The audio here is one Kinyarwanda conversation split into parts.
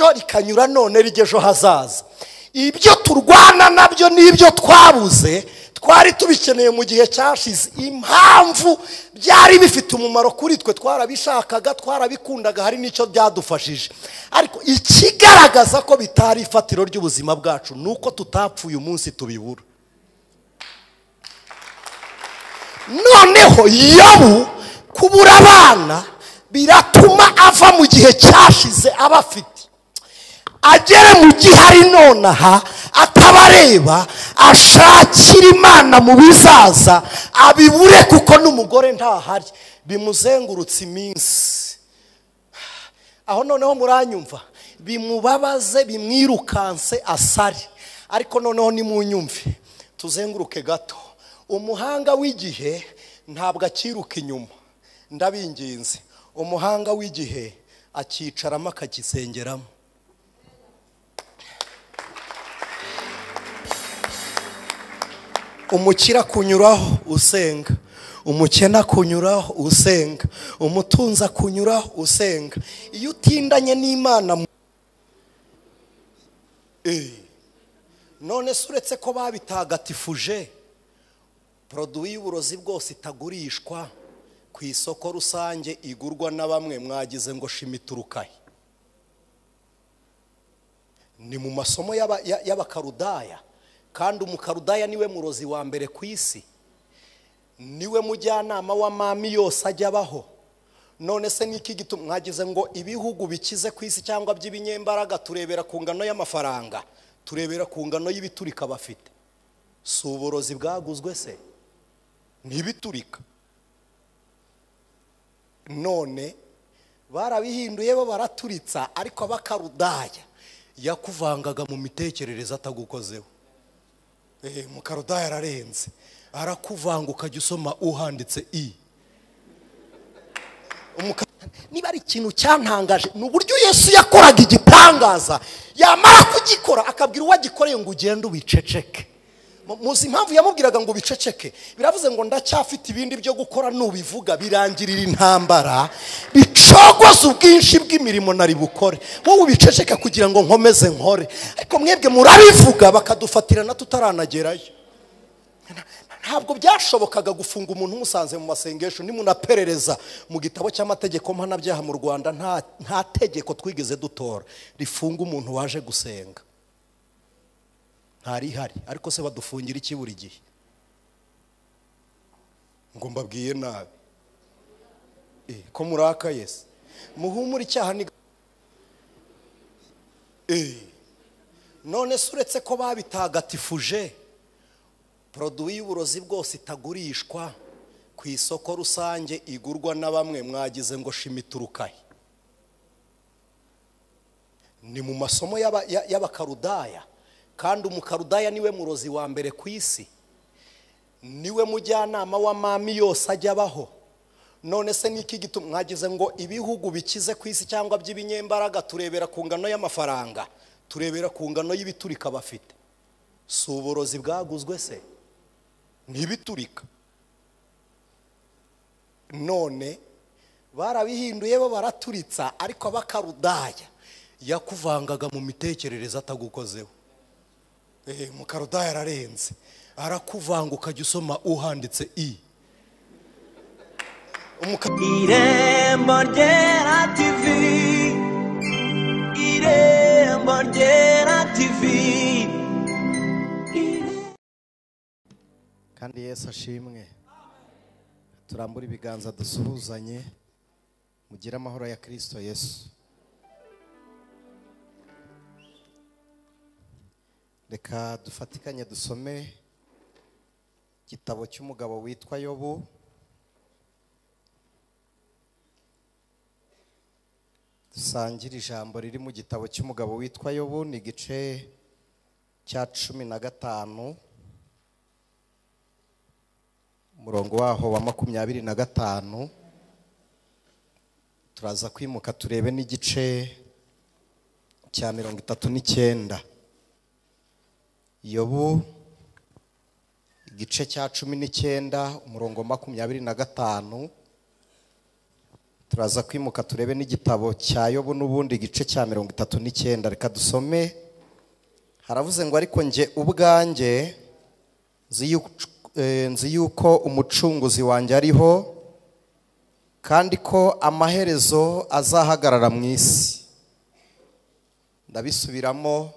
ejo rikanyura none rijya ejo hazaza. Ibyo turwana na byo n'ibyo twabuze twari tubikeneye mu gihe cyashize. Impamvu byari bifite umumaro kuri twe twarabishakaga twarabikundaga hari n'icyo byadufashije. Ariko ikigaragaza ko bitari ifatiro ry'ubuzima bwacu ni uko tutapfuye umunsi tubibura. Noneho yobu kubura abana biratuma ava mu gihe cyashize aba afite agere mu gihe ari nonaha atabareba ashakira imana mu bizaza abibure kuko n'umugore ntahari. Bimuzengurutse iminsi. Aho noneho muranyumva bimubabaze bimwirukanse asare. Ariko noneho nimunyumve tuzenguruke gato. Umuhanga w'igihe ntabwo akiruka inyuma. Ndabinginze. Umuhanga w'igihe akicaramo akagisengeramo. Umukire akunyuraho usenga. Umukene akunyuraho usenga. Umutunzi akunyuraho usenga. Iyo utindanye n'imana Eh, none se uretse ko babitagatifuje poroduwi y'uburozi bwose itagurishwa ku isoko rusange igurwa na bamwe mwagize ngo shima iturukahe ni mu masomo y'aba- ya- y'abakarudaya kandi umukarudaya ni we murozi wa mbere ku isi. Niwe mujyanama w'amami yose ajya abaho. None se niki gituma mwagize ngo ibihugu bikize ku isi cyangwa by'ibinyembaraga turebera ku ngano y'amafaranga turebera ku ngano y'ibiturika bafite. Si uburozi bwaguzwe se? Ntibiturika. None barabihinduye bo baraturitsa ariko abakarudaya yakuvangaga mu mitekerereze atagukozeho. Eh, mukarudaya ararenze. Arakuvanga ukajya usoma uhanditse i. Niba ari ikintu cyantangaje ni uburyo yesu yakoraga igitangaza. Yamara kugikora akabwira uwo agikoreye ngo ugende ubiceceke. Muzi impamvu yamubwiraga ngo ubiceceke biravuze ngo ndacyafite ibindi byo gukora nubivuga birangirira intambara bicogoza ubwinshi bw'imirimo nari bukore. Wowe ubiceceke kugira ngo nkomeze nkore. Ariko mwebwe murabivuga bakadufatirana tutaranagerayo ntabwo byashobokaga gufunga umuntu umusanze mu masengesho nimunaperereza mu gitabo cy'amategeko mpanabyaha mu rwanda nta tegeko twigeze dutora. Rifunga umuntu waje gusenga. Ntarihari. Ariko se badufungira iki buri gihe? Ngo mbabwiye nabi. Eh, ko murakaye se? Muhumure icyaha ni Eh, none se uretse ko babitagatifuje poroduwi y'uburozi bwose itagurishwa ku isoko rusange igurwa na bamwe mwagize ngo shima iturukahe ni mu masomo y'aba- ya- y'abakarudaya kandi umukarudaya ni we murozi wa mbere ku isi. Niwe mujyanama w'amami yose ajya abaho. None se niki gituma mwagize ngo ibihugu bikize ku isi cyangwa by'ibinyembaraga turebera ku ngano y'amafaranga turebera ku ngano y'ibiturika bafite. Si uburozi bwaguzwe se? Ntibiturika. None barabihinduye bo baraturitsa ariko abakarudaya yakuvangaga mu mitekerereze atagukozeho. Eh, mukarudaya ararenze. Arakuvanga ukajya usoma uhanditse i. Irembo ryera tivi irembo ryera tivi kandi yesu ashimwe. Turambure ibiganza dusuhuzanye mugire amahoro ya kirisito yesu. Reka dufatikanye dusome igitabo cy'umugabo witwa yobu. Dusangire ijambo riri mu gitabo cy'umugabo witwa yobu ni igice cya cumi na gatanu umurongo waho wa makumyabiri na gatanu. Turaza kwimuka turebe n'igice cya mirongo itatu n'icyenda. Yobu igice cya cumi n'icyenda umurongo makumyabiri na gatanu. Turaza kwimuka turebe n'igitabo cya yobu n'ubundi igice cya mirongo itatu n'icyenda. Reka dusome. Haravuze ngo ariko njye ubwanjye eh, nzi yuko umucunguzi wanjye ariho kandi ko amaherezo azahagarara mu isi. Ndabisubiramo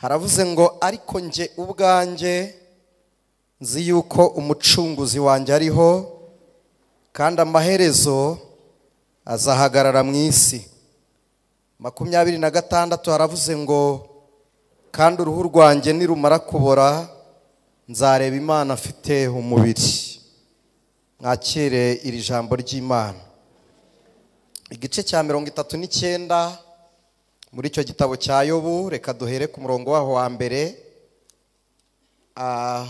haravuze ngo ariko njye ubwanjye nzi yuko umucunguzi wanjye ariho kandi amaherezo azahagarara mu isi. Makumyabiri na gatandatu haravuze ngo kandi uruhu rwanjye nirumara kubora nzareba imana afite umubiri. Mwakire iri jambo ry'imana. Igice cya mirongo itatu n'icyenda muri icyo gitabo cya yobu reka duhere ku murongo waho wa mbere. Ah,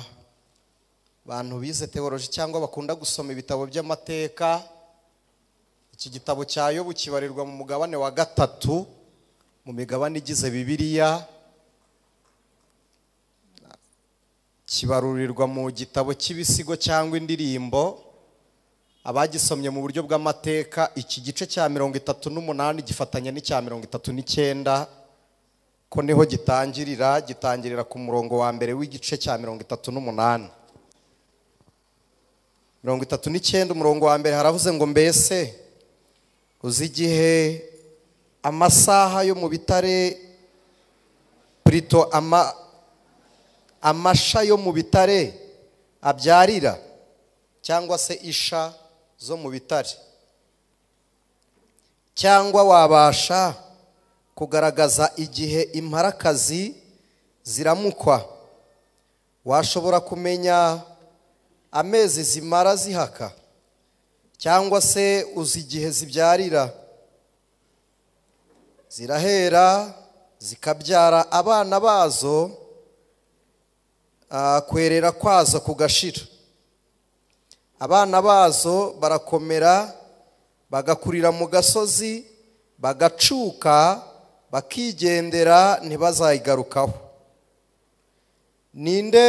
abantu bize teoloji cyangwa bakunda gusoma ibitabo by'amateka iki gitabo cya yobu kibarirwa mu mugabane wa gatatu mu migabane igize bibiliya. Kibarurirwa mu gitabo cy'ibisigo cyangwa indirimbo. Abagisomye mu buryo bw'amateka iki gice cya mirongo itatu n'umunani gifatanya n'icya mirongo itatu n'icyenda ko ni ho gitangirira gitangirira ku murongo wa mbere w'igice cya mirongo itatu n'umunani. Mirongo itatu n'icyenda umurongo wa mbere haravuze ngo mbese uzi igihe amasaha yo mu bitare purito ama amasha yo mu bitare abyarira? Cyangwa se isha? Zo mu bitare. Cyangwa wabasha kugaragaza igihe imparakazi ziramukwa. Washobora kumenya amezi zimara zihaka cyangwa se uzi igihe zibyarira. Zirahera zikabyara abana bazo ah, kwerera kwazo kugashira. Abana bazo barakomera bagakurira mu gasozi bagacuka bakigendera ntibazayigarukaho. Ninde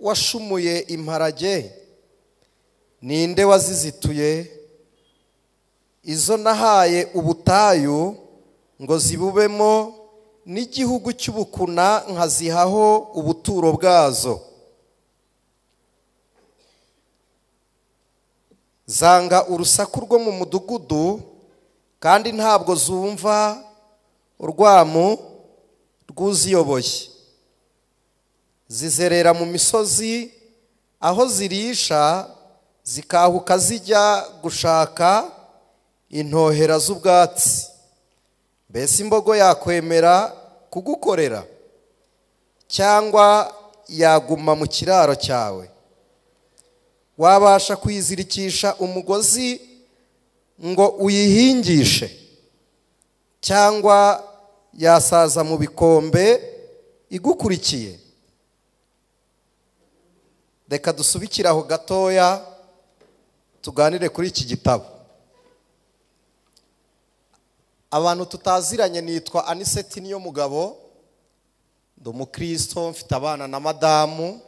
washumuye imparage? Ninde wazizituye? Izo nahaye ubutayu ngo zibubemo n'igihugu cy'ubukuna nkazihaho ubuturo bwazo. Zanga urusaku rwo mu mudugudu kandi ntabwo zumva urwamu rw'uziyoboye. Zizerera mu misozi aho zirisha zikahuka zijya gushaka intohera z'ubwatsi. Mbese imbogo yakwemera kugukorera cyangwa yaguma mu kiraro cyawe? Wabasha kuyizirikisha umugozi ngo uyihingishe cyangwa yasaza mu bikombe igukurikiye. Reka dusubikire aho gatoya tuganire kuri iki gitabo. Abantu tutaziranye nitwa aniseti niyo mugabo ndi umukristo mfite abana na madamu.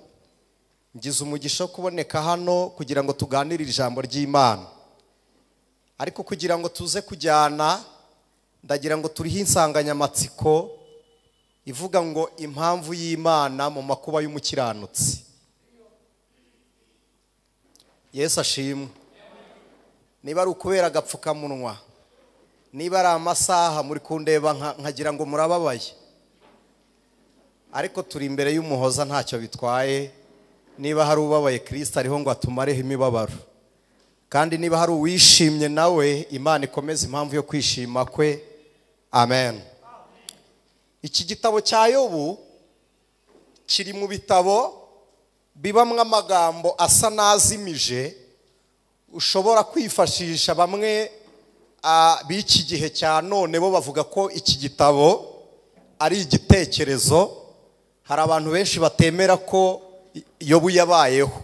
Ngize umugisha wo kuboneka hano kugira ngo tuganirire ijambo ry'imana. Ariko kugira ngo tuze kujyana ndagira ngo turiho insanganyamatsiko ivuga ngo impamvu y'imana mu makuba y'umukiranutsi. Yesu ashimwe. Niba ari ukubera agapfukamunwa niba ari amasaha muri kundeba nka- nkagira ngo murababaye. Ariko turi imbere y'umuhoza ntacyo bitwaye. Niba hari ubabaye kirisita ariho ngo atumareho imibabaro. Kandi niba hari uwishimye nawe imana ikomeze impamvu yo kwishima kwe. Amen. Iki gitabo cya yobu kiri mu bitabo bibamo amagambo asa n'azimije ushobora kwifashisha bamwe b'iki gihe cya none bo bavuga ko iki gitabo ari igitekerezo. Hari abantu benshi batemera ko yobu yabayeho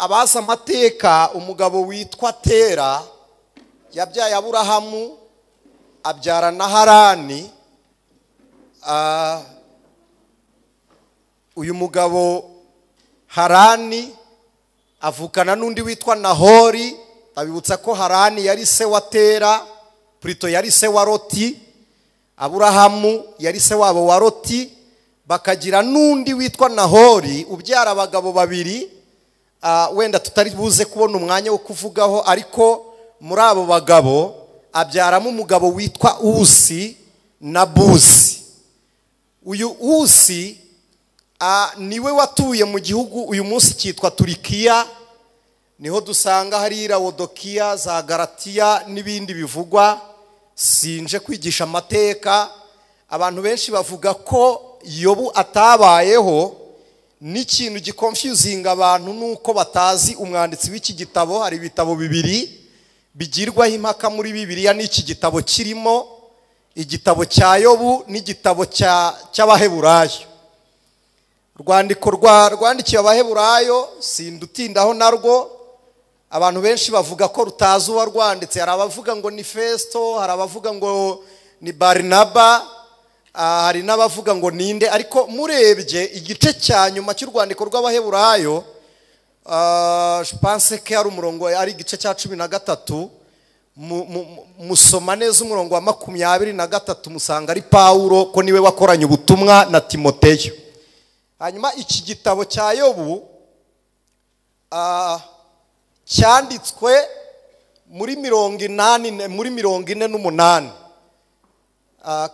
abazi amateka umugabo witwa tera yabyaye aburahamu abyara na harani uyu mugabo harani avukana n'undi witwa nahori. Abibutsa ko harani yari se wa tera purito yari se wa roti aburahamu yari se wabo wa roti bakagira n'undi witwa nahori ubyara abagabo babiri ah, wenda tutari buze kubona umwanya wo kuvugaho ariko muri abo bagabo abyaramo umugabo witwa usi na buzi. Uyu usi ah, ni we watuye mu gihugu uyu munsi cyitwa turikiya ni ho dusanga hari irawodokiya za garatiya n'ibindi bivugwa. Sinje kwigisha amateka. Abantu benshi bavuga ko yobu atabayeho n'ikintu gikonfyuzinga abantu nuko batazi umwanditsi w'iki gitabo hari ibitabo bibiri bigirwaho impaka muri bibiliya n'iki gitabo kirimo igitabo cya yobu n'igitabo cya- cy'abaheburayo. Urwandiko rwa rwandikiwe abaheburayo sindutindaho narwo abantu benshi bavuga ko rutazi uwarwanditse hari abavuga ngo ni fesito hari abavuga ngo ni barinaba hari n'abavuga ngo ninde? Ariko murebye igice cya nyuma cy'urwandiko rw'abaheburayo ah, je pense ko ari umurongo ari igice cya cumi na gatatu. Mu- mu- mu- musoma neza umurongo wa makumyabiri na gatatu musanga ari pawulo ko ni we wakoranye ubutumwa na timoteyo. Hanyuma iki gitabo cya yobu ah, cyanditswe muri mirongo inani muri mirongo ine n'umunani. Ah,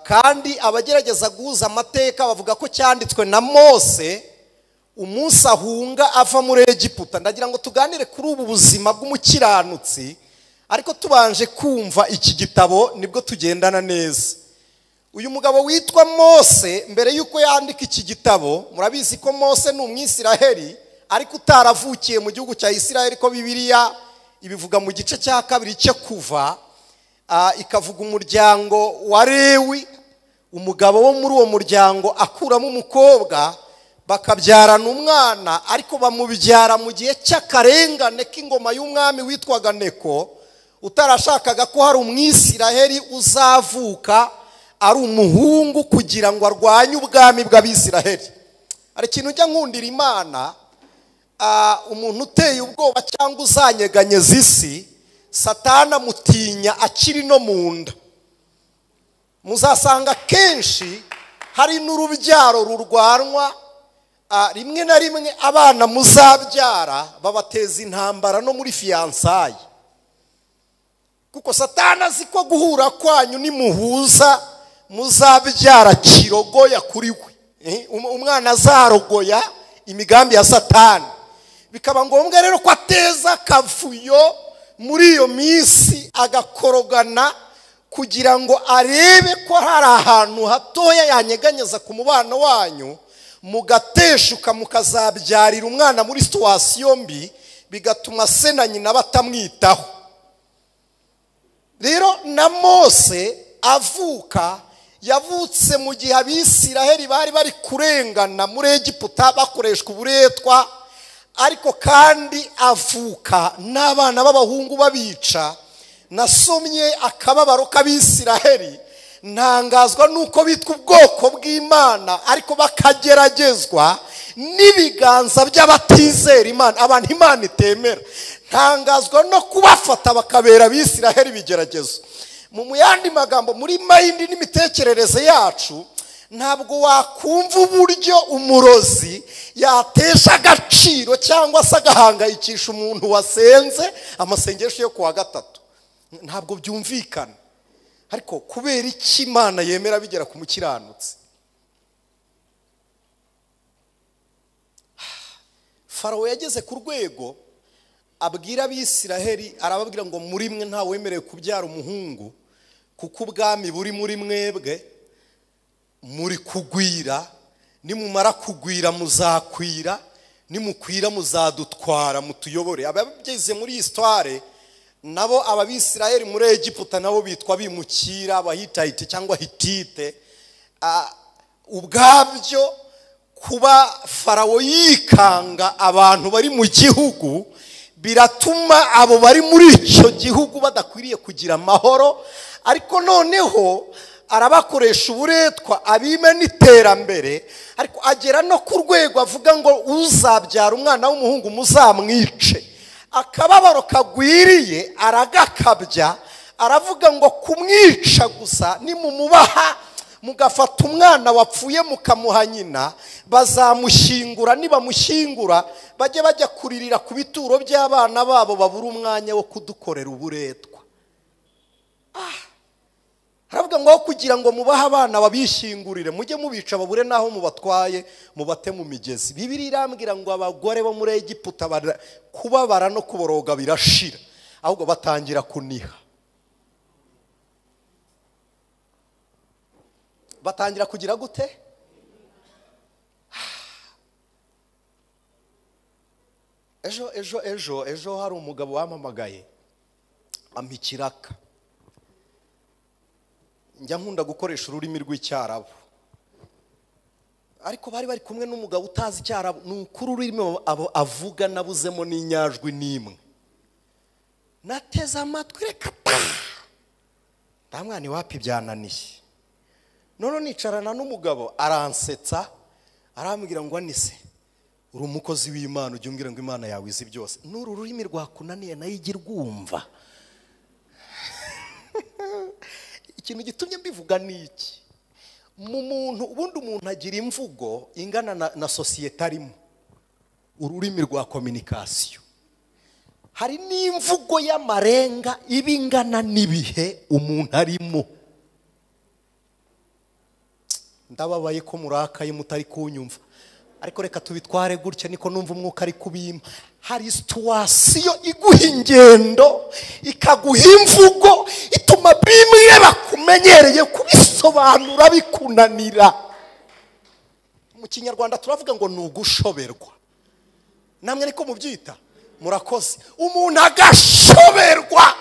kandi abagerageza guhuza amateka bavuga ko cyanditswe na mose umunsi ahunga ava muri egiputa. Ndagira ngo tuganire kuri ubu buzima bw'umukiranutsi ariko tubanje kumva iki gitabo ni bwo tugendana neza. Uyu mugabo witwa mose mbere y'uko yandika iki gitabo murabizi ko mose ni umwisiraheli ariko utaravukiye mu gihugu cya isiraheli ko bibiliya ibivuga mu gice cya kabiri cyo kuva. ah, ikavuga umuryango wa lewi. Umugabo wo muri uwo muryango akuramo umukobwa bakabyarana umwana ariko bamubyara mu gihe cy'akarengane k'ingoma y'umwami witwaga neko. Utarashakaga ko hari umwisiraheli uzavuka ari umuhungu kugira ngo arwanye ubwami bw'abisiraheli. Hari ikintu ujya nkundira imana ah, umuntu uteye ubwoba cyangwa uzanyeganyeza isi satana amutinya akiri no mu nda muzasanga kenshi hari n'urubyaro rurwanwa rimwe na rimwe abana muzabyara babateza intambara no muri fiyansaye kuko satana azi ko guhura kwanyu nimuhuza muzabyara kirogoya kuri we. Eh, um- umwana azarogoya imigambi ya satani bikaba ngombwa rero ko ateza akavuyo muri iyo minsi agakorogana kugira ngo arebe ko hari ahantu hatoya yanyeganyeza ku mubano wanyu mugateshuka mukazabyarira umwana muri situwasiyo mbi bigatuma se na nyina batamwitaho. Rero na mose avuka yavutse mu gihe abisiraheli bari bari kurengana muri egiputa bakoreshwa uburetwa ariko kandi avuka n'abana b'abahungu babica nasomye akababaro k'abisiraheli ntangazwa nuko bitwa ubwoko bw'imana ariko bakageragezwa n'ibiganza by'abatizera imana abantu imana itemera. Ntangazwa no kubafata bakabera abisiraheli ibigeragezo. Mu yandi magambo muri mayindi n'imitekerereze yacu ntabwo wakumva uburyo umurozi yatesha agaciro cyangwa se agahangayikisha umuntu wasenze amasengesho yo ku wa gatatu. Ntabwo byumvikana. Ariko kubera iki imana yemera bigera ku mukiranutsi? Farawo yageze ku rwego abwira abisiraheli arababwira ngo muri mwe ntawe wemerewe kubyara umuhungu kuko ubwami buri muri mwebwe. Muri kugwira nimumara kugwira muzakwira nimukwira muzadutwara mutuyobore. Abageze muri iyi sitware nabo ababisiraheli muri egiputa nabo bitwa bimukira abahitayite cyangwa hitite. Ah, ubwabyo kuba farawo yikanga abantu bari mu gihugu biratuma abo bari muri icyo gihugu badakwiriye kugira amahoro. Ariko noneho arabakoresha uburetwa abime n'iterambere. Ariko agera no ku rwego avuga ngo uzabyara umwana w'umuhungu muzamwice. Akababaro kagwiriye aragakabya aravuga ngo kumwica gusa nimumubaha mugafata umwana wapfuye mukamuha nyina bazamushyingura nibamushyingura bajye bajya kuririra ku bituro by'abana babo babura umwanya wo kudukorera uburetwa. Haravuga ngo kugira ngo mubahe abana babishyingurire mujye mubica babure n'aho mubatwaye mubate mu migezi. Bibiri irambwira ngo abagore bo muri egiputa bara- kubabara no kuboroga birashira ahubwo batangira kuniha. Batangira kugira gute? Ejo ejo ejo ejo hari umugabo wampamagaye ampa ikiraka. Njya nkunda gukoresha ururimi rw'icyarabu. Ariko bari bari kumwe n'umugabo utazi icyarabu ni ukuri ururimi avuga nabuzemo n'inyajwi n'imwe. Nateze amatwi reka pa! Nta mwana iwapi byananiye. None nicarana n'umugabo aransetsa arambwira ngo anise. Uri umukozi w'imana ujya umbwira ngo imana yawe izi byose. N'uru rurimi rwakunaniye na yo ijya irwumva ikintu gitumye mbivuga ni iki? Mu muntu ubundi umuntu agira imvugo ingana na, sosiyete arimo. Ururimi rwa kominikasiyo hari n'imvugo y'amarenga iba ingana n'ibihe umuntu arimo. Ndababaye ko murakaye mutari kunyumva. Ariko reka tubitware gutya niko numva umwuka ari kubimpa. Hari situwasiyo iguha ingendo ikaguha imvugo ituma bimwe bakumenyereye kubisobanura bikunanira. Mu kinyarwanda turavuga ngo ni ugushoberwa namwe niko mubyita murakoze. Umuntu agashoberwa.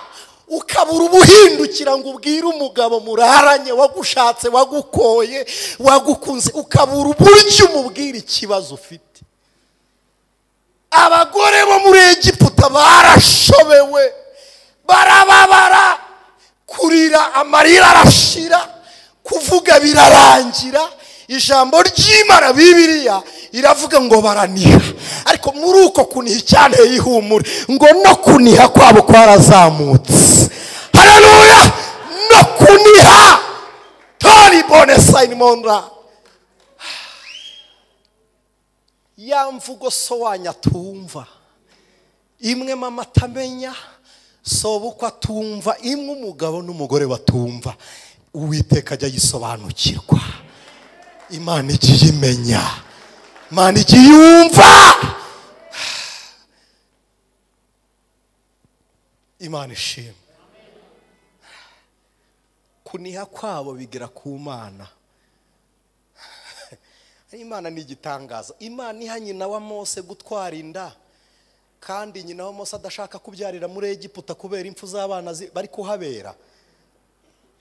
Ukabura ubuhindukira ngo ubwire umugabo muraranye wagushatse wagukoye wagukunze ukabura uburyo umubwira ikibazo ufite. Abagore bo muri egiputa barashobewe barababara kurira amarira arashira kuvuga birarangira ijambo ry'imana bibiriya iravuga ngo baraniha. Ariko muri uko kuniha icyanteye ihumure ngo no kuniha kwabo kwarazamutse. Hararuya no kuniha! Tori bone sayini mondra ya mvugo so wanya atumva imwe mama atamenya soba uko atumva imwe umugabo n'umugore batumva. Uwiteka ajya yisobanukirwa imana igiye imenya imana igiye yumva imana ishimwe kuniha kwabo bigera ku mana. Imana ni igitangaza. Imana iha nyina wa mose gutwara inda. Kandi nyina wa mose adashaka kubyarira muri egiputa kubera impfu z'abana bari kuhabera.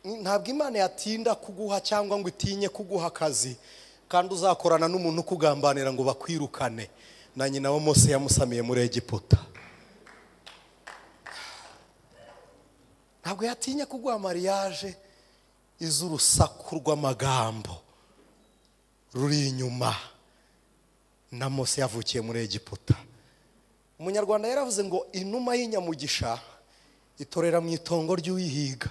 Ntabwo imana yatinda kuguha cyangwa ngo itinye kuguha akazi kandi uzakorana n'umuntu ukugambanira ngo bakwirukane. Na nyina wa mose yamusamiye muri egiputa. Ntabwo yatinya kuguha mariage iz'urusaku rw'amagambo ruri inyuma na mose yavukiye muri egiputa. Umunyarwanda yaravuze ngo inuma y'inyamugisha itorera mu itongo ry'uyihiga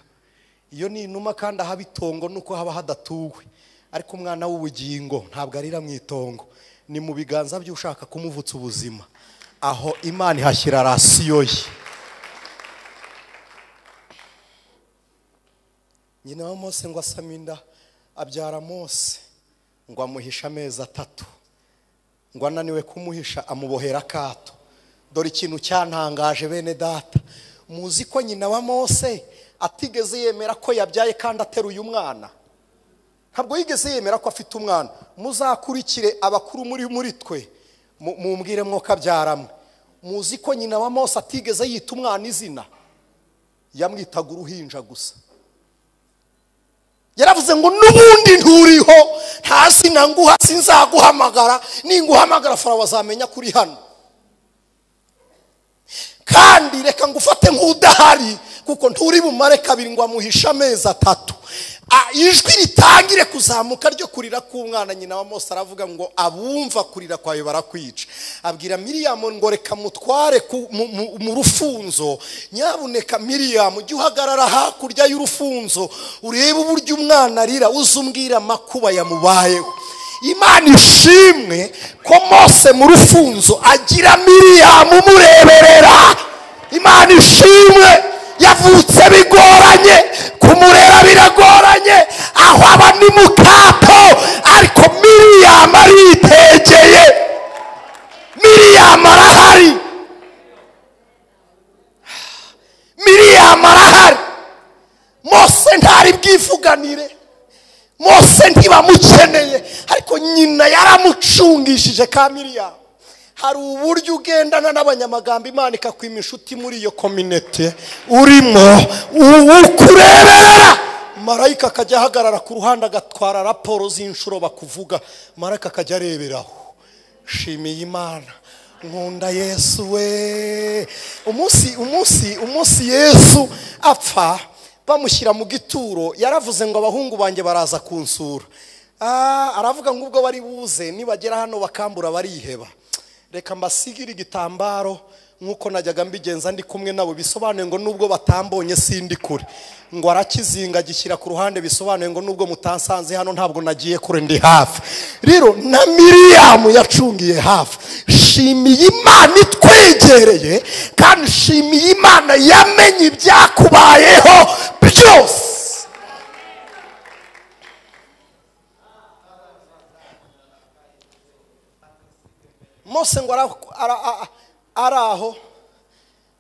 iyo ni inuma kandi ahaba itongo nuko haba hadatuwe. Ariko umwana w'ubugingo ntabwo arira mu itongo. Ni mu biganza by'ushaka kumuvutsa ubuzima. Aho imana ihashyira rasiyo ye. Nyina wa mose ngo asame inda abyara mose ngo amuhishe amezi atatu. Ngo ananiwe kumuhisha amubohera akato. Dore ikintu cyantangaje bene data. Muzi ko nyina wa mose atigeze yemera ko yabyaye kandi ateruye umwana. Ntabwo yigeze yemera ko afite umwana. Muzakurikire abakuru muri muri twe. Mu- mumbwire mwuka abyaramwe muzi ko nyina wa mose atigeze yita umwana izina. Yamwitaga uruhinja gusa. Yaravuze ngo n'ubundi nturiho. Nta zina nguha sinzaguhamagara. Ninguhamagara farawo azamenya kuri hano. Kandi reka ngufate nk'udahari kuko nturi bumare kabiri ngo amuhishe amezi atatu. Ijwi ritangire kuzamuka ryo kurira k'umwana nyina wa mose aravuga ngo abumva kurira kwawe barakwica. Abwira miriyamu ngo reka mutware mu rufunzo. Nyabuneka miriyamu ujye uhagarara hakurya y'urufunzo urebe uburyo umwana arira uze umbwira amakuba yamubayeho. Imana ishimwe ko mose mu rufunzo agira miriyamu umureberera imana ishimwe yavutse bigoranye kumurera biragoranye aho aba ni mu kato ariko miriyamu aritegeye. Miriyamu arahari. Miriyamu arahari. Mose ntari bwivuganire. Mose ntibamukeneye. Ariko nyina yaramucungishije ka miriyamu hari uburyo ugendana n'abanyamagambo imana ikakwima inshuti muri iyo kominete urimo ukureberera marayika akajya ahagarara ku ruhande agatwara raporo z'inshuro bakuvuga. Marayika akajya areberaho. Shimiye imana. Nkunda yesu we. Umunsi umunsi umunsi yesu apfa. Bamushyira mu gituro yaravuze ngo abahungu banjye baraza kunsura. Ah, aravuga ngo ubwo bari buze nibagera hano bakambura bariheba. Reka mbasigire igitambaro nk'uko najyaga mbigenza ndi kumwe nabo bisobanuye ngo nubwo batambonye sindi kure. Ngo arakizinga agishyira ku ruhande bisobanuye ngo nubwo mutansanze hano ntabwo nagiye kure ndi hafi. Rero na miriyamu yacungiye hafi. Shimiye imana itwegereye kandi shimiye imana yamenye ibyakubayeho byose. Mose ngo ari aho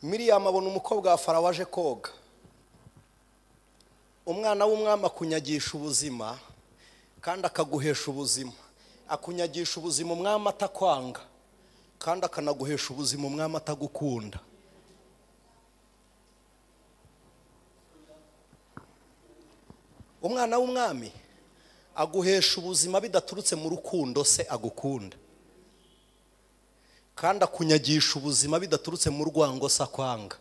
miriyamu abona umukobwa wa farawo aje koga. Umwana w'umwami akunyagisha ubuzima kandi akaguhesha ubuzima. Akunyagisha ubuzima umwami atakwanga kandi akanaguhesha ubuzima umwami atagukunda. Umwana w'umwami aguhesha ubuzima bidaturutse mu rukundo se agukunda. Kandi akunyagisha ubuzima bidaturutse mu rwango se akwanga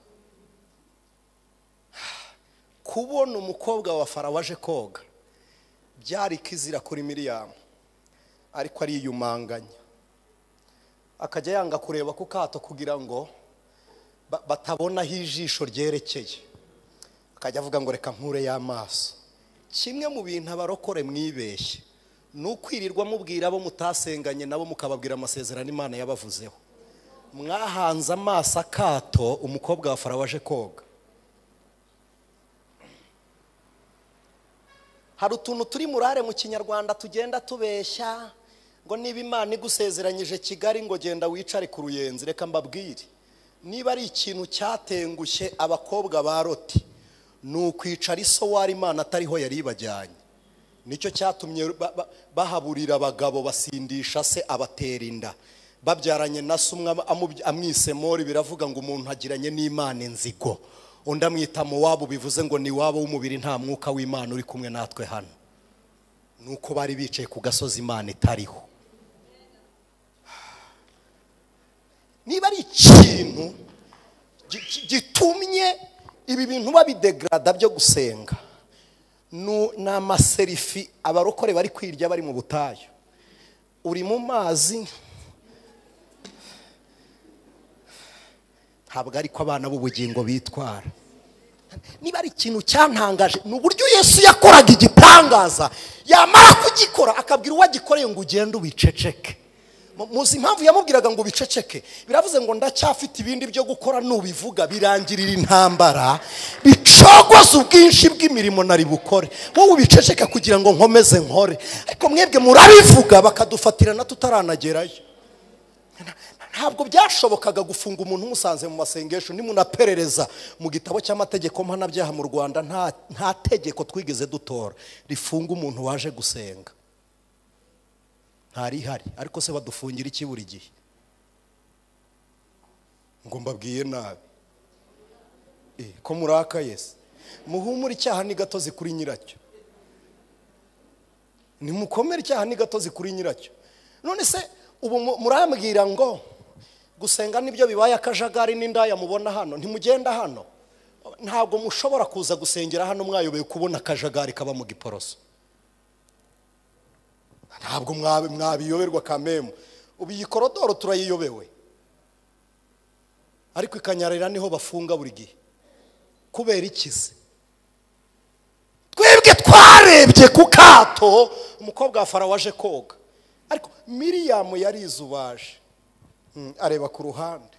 kubona umukobwa wa farawo aje koga byari ikizira kuri miriyamu ariko ariyumanganya. Akajya yanga kureba ku kato kugira ngo ba- batabonaho ijisho ryerekeye. Akajya avuga ngo reka nkure y'amaso. Kimwe mu bintu abarokore mwibeshye ni ukwirirwa mubwira abo mutasenganye nabo mukababwira amasezerano imana yabavuzeho. Mwahanze amaso akato umukobwa wa farawo aje koga. Hari utuntu turi murare mu kinyarwanda tugenda tubeshya ngo niba imana igusezeranyije kigali ngo genda wicare ku ruyenzi reka mbabwire. Niba ari ikintu cyatengushye abakobwa ba roti ni ukwicara isowari imana atariho yari ibajyanye ni cyo cyatumye ba- ba- bahaburira abagabo basindisha se abatera inda. Babyaranye na se umwe amwise mori biravuga ngo umuntu agiranye n'imana inzigo. Undi amwita muwabo bivuze ngo ni wabo w'umubiri nta mwuka w'imana uri kumwe natwe hano. Nuko bari bicaye ku gasozi imana itariho. Niba ari ikintu gi- gi- gitumye ibi bintu babidegrada byo gusenga ni amaserifi abarokore bari kwirya bari mu butayu. Uri mu mazi ntabwo ariko abana b'ubugingo bitwara. Niba ari ikintu cyantangaje ni uburyo yesu yakoraga igitangaza. Yamara kugikora akabwira uwo agikoreye ngo ugende ubiceceke. Mu- muzi impamvu yamubwiraga ngo ubiceceke biravuze ngo ndacyafite ibindi byo gukora nubivuga birangirira intambara bicogoza ubwinshi bw'imirimo nari bukore. Wowe ubiceceke kugira ngo nkomeze nkore. Ariko mwebwe murabivuga bakadufatirana tutaranagerayo ntabwo byashobokaga gufunga umuntu umusanze mu masengesho nimunaperereza mu gitabo cy'amategeko mpanabyaha mu rwanda. Nta tegeko twigeze dutora. Rifunga umuntu waje gusenga. Ntarihari. Ariko se badufungira iki buri gihe? Ngo mbabwiye nabi. Eh, ko murakaye se? Muhumure icyaha ni gatozi kuri nyiracyo. Nimukomere icyaha ni gatozi kuri nyiracyo. None se ubu mu- murambwira ngo gusenga ni byo bibaye akajagari n'indaya mubona hano. Ntimugenda hano. Ntabwo mushobora kuza gusengera hano mwayoboye kubona akajagari kaba mu giporoso. Ntabwo mwabi- mwabiyoberwa kamemu ubu iyi korodoro turayiyobewe. Ariko ikanyarira ni ho bafunga buri gihe. Kubera ikize twebwe twarebye ku kato. Umukobwa wa farawo aje koga. Ariko miriyamu yarizubaje areba ku ruhande.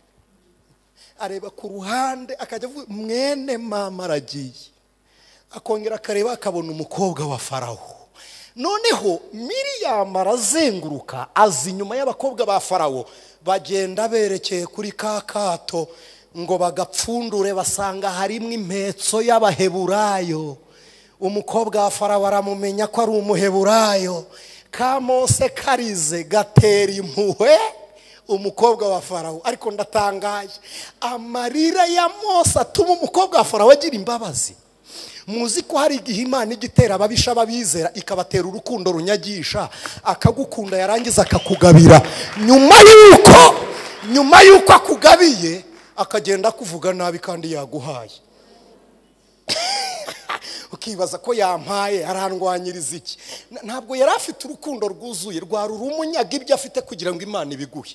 Areba ku ruhande akajya avuga mwene mama aragiye. Akongera akareba akabona umukobwa wa farawo. Noneho miriyamu arazenguruka aza inyuma y'abakobwa ba farawo. Bagenda berekeye kuri ka kato ngo bagapfundure basanga harimo impetso y'abaheburayo. Umukobwa wa farawo aramumenya ko ari umuheburayo. Ka mose karize gatera impuhwe. Umukobwa wa farawo. Ariko ndatangaye amarira ya mose atuma umukobwa wa farawo agira imbabazi. Muzi ko hari igihe imana ijya itera ababisha babizera ikabatera urukundo runyagisha akagukunda yarangiza akakugabira. Nyuma y'uko nyuma y'uko akugabiye akagenda akuvuga nabi kandi yaguhaye. Ukibaza ko yampaye arandwanyiriza iki? Ntabwo yari afite urukundo rwuzuye rwari urumunyaga ibyo afite kugira ngo imana ibiguhe.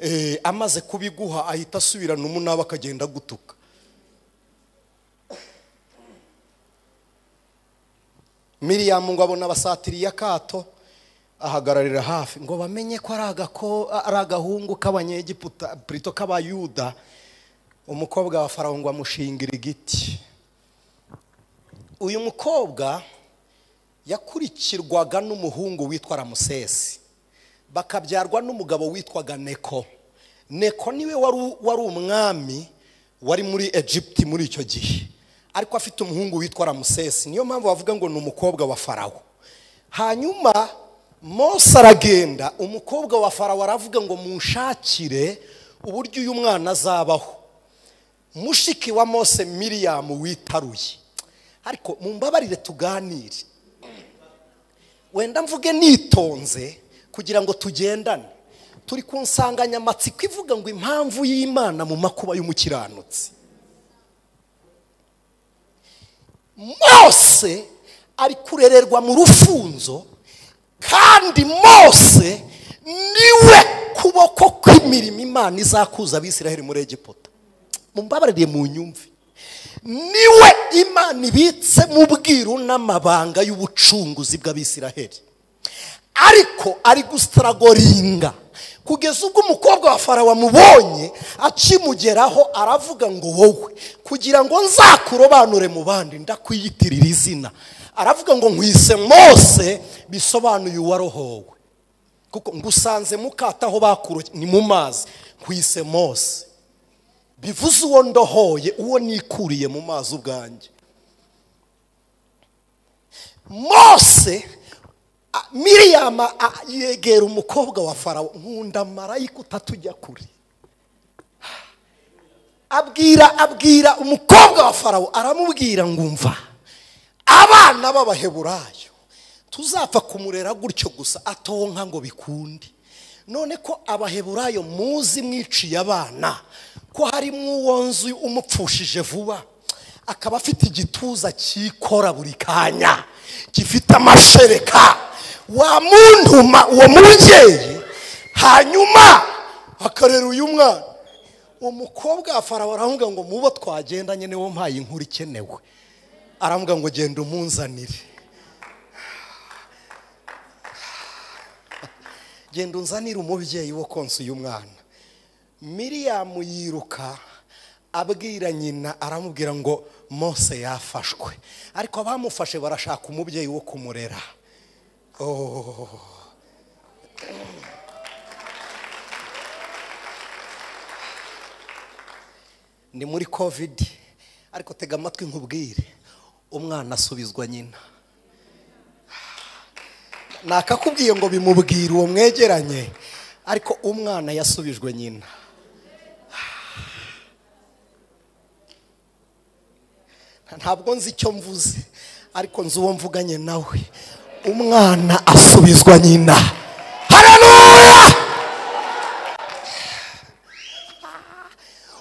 Eh, amaze kubiguha ahita asubirana umunaba akagenda agutuka. Miriyamu ngo abona abasatiriye akato ahagararira hafi ngo bamenye ko ari agahungu k'abanyegiputa purito k'abayuda. Umukobwa wa farawo ngo amushingira igiti. Uyu mukobwa yakurikirwaga n'umuhungu witwa ramusesi bakabyarwa n'umugabo witwaga neko. Neko ni we wari umwami wari muri egypte muri icyo gihe. Ariko afite umuhungu witwa ramusesi niyo mpamvu bavuga ngo ni umukobwa wa farawo. Hanyuma mose aragenda. Umukobwa wa farawo aravuga ngo munshakire uburyo uyu mwana azabaho. Mushiki wa mose miriyamu witaruye. Ariko mumbabarire tuganire. Wenda mvuge nitonze kugira ngo tugendane. Turi ku nsanganyamatsiko ivuga ngo impamvu y'imana mu makuba y'umukiranutsi. Mose ari kurererwa mu rufunzo kandi mose ni we kuboko kw'imirimo imana izakuza abisiraheli muri egiputa. Mumbabarire mu nyumve ni we imana ibitse mu bwiru n'amabanga y'ubucunguzi bw'abisiraheli. Ariko ari gusitaragoringa kugeza ubwo umukobwa wa farawo amubonye akimugeraho aravuga ngo wowe kugira ngo nzakurobanure mu bandi ndakwiyitirira izina. Aravuga ngo nkwise mose bisobanuye uwarohowe. Kuko ngusanze mukata aho bakuroye ni mu mazi. Nkwise mose. Bivuze uwo ndohoye uwo nikuriye mu mazi ubwanjye. Mose miriyama yegera umukobwa wa farawo nkunda marayika utatujya kure. Abwira abwira umukobwa wa farawo aramubwira ngo umva abana b'abaheburayo tuzapfa kumurera gutyo gusa atonka ngo bikunde. None ko abaheburayo muzi mwiciye abana ko harimo uwo nzu umupfushije vuba. Akaba afite igituza cyikora buri kanya gifite amashereka. Wamuntuma uwo mubyeyi hanyuma akarera uyu mwana. Uwo mukobwa aravuga ngo mubo twagendanye niwo mpaye inkuru ikenewe. Aravuga ngo genda umunzanire. Genda unzanire umubyeyi wo konsa uyu mwana. Miriyamu yiruka abwira nyina aramubwira ngo mose yafashwe. Ariko abamufashe barashaka umubyeyi wo kumurera. Oh. ni muri kovidi ariko tega amatwi nkubwire. Umwana asubizwa nyina. Nakakubwiye ngo bimubwire uwo mwegeranye ariko umwana yasubijwe nyina. Ntabwo nzi icyo mvuze ariko nzi uwo mvuganye nawe. Umwana asubizwa nyina. Hararuya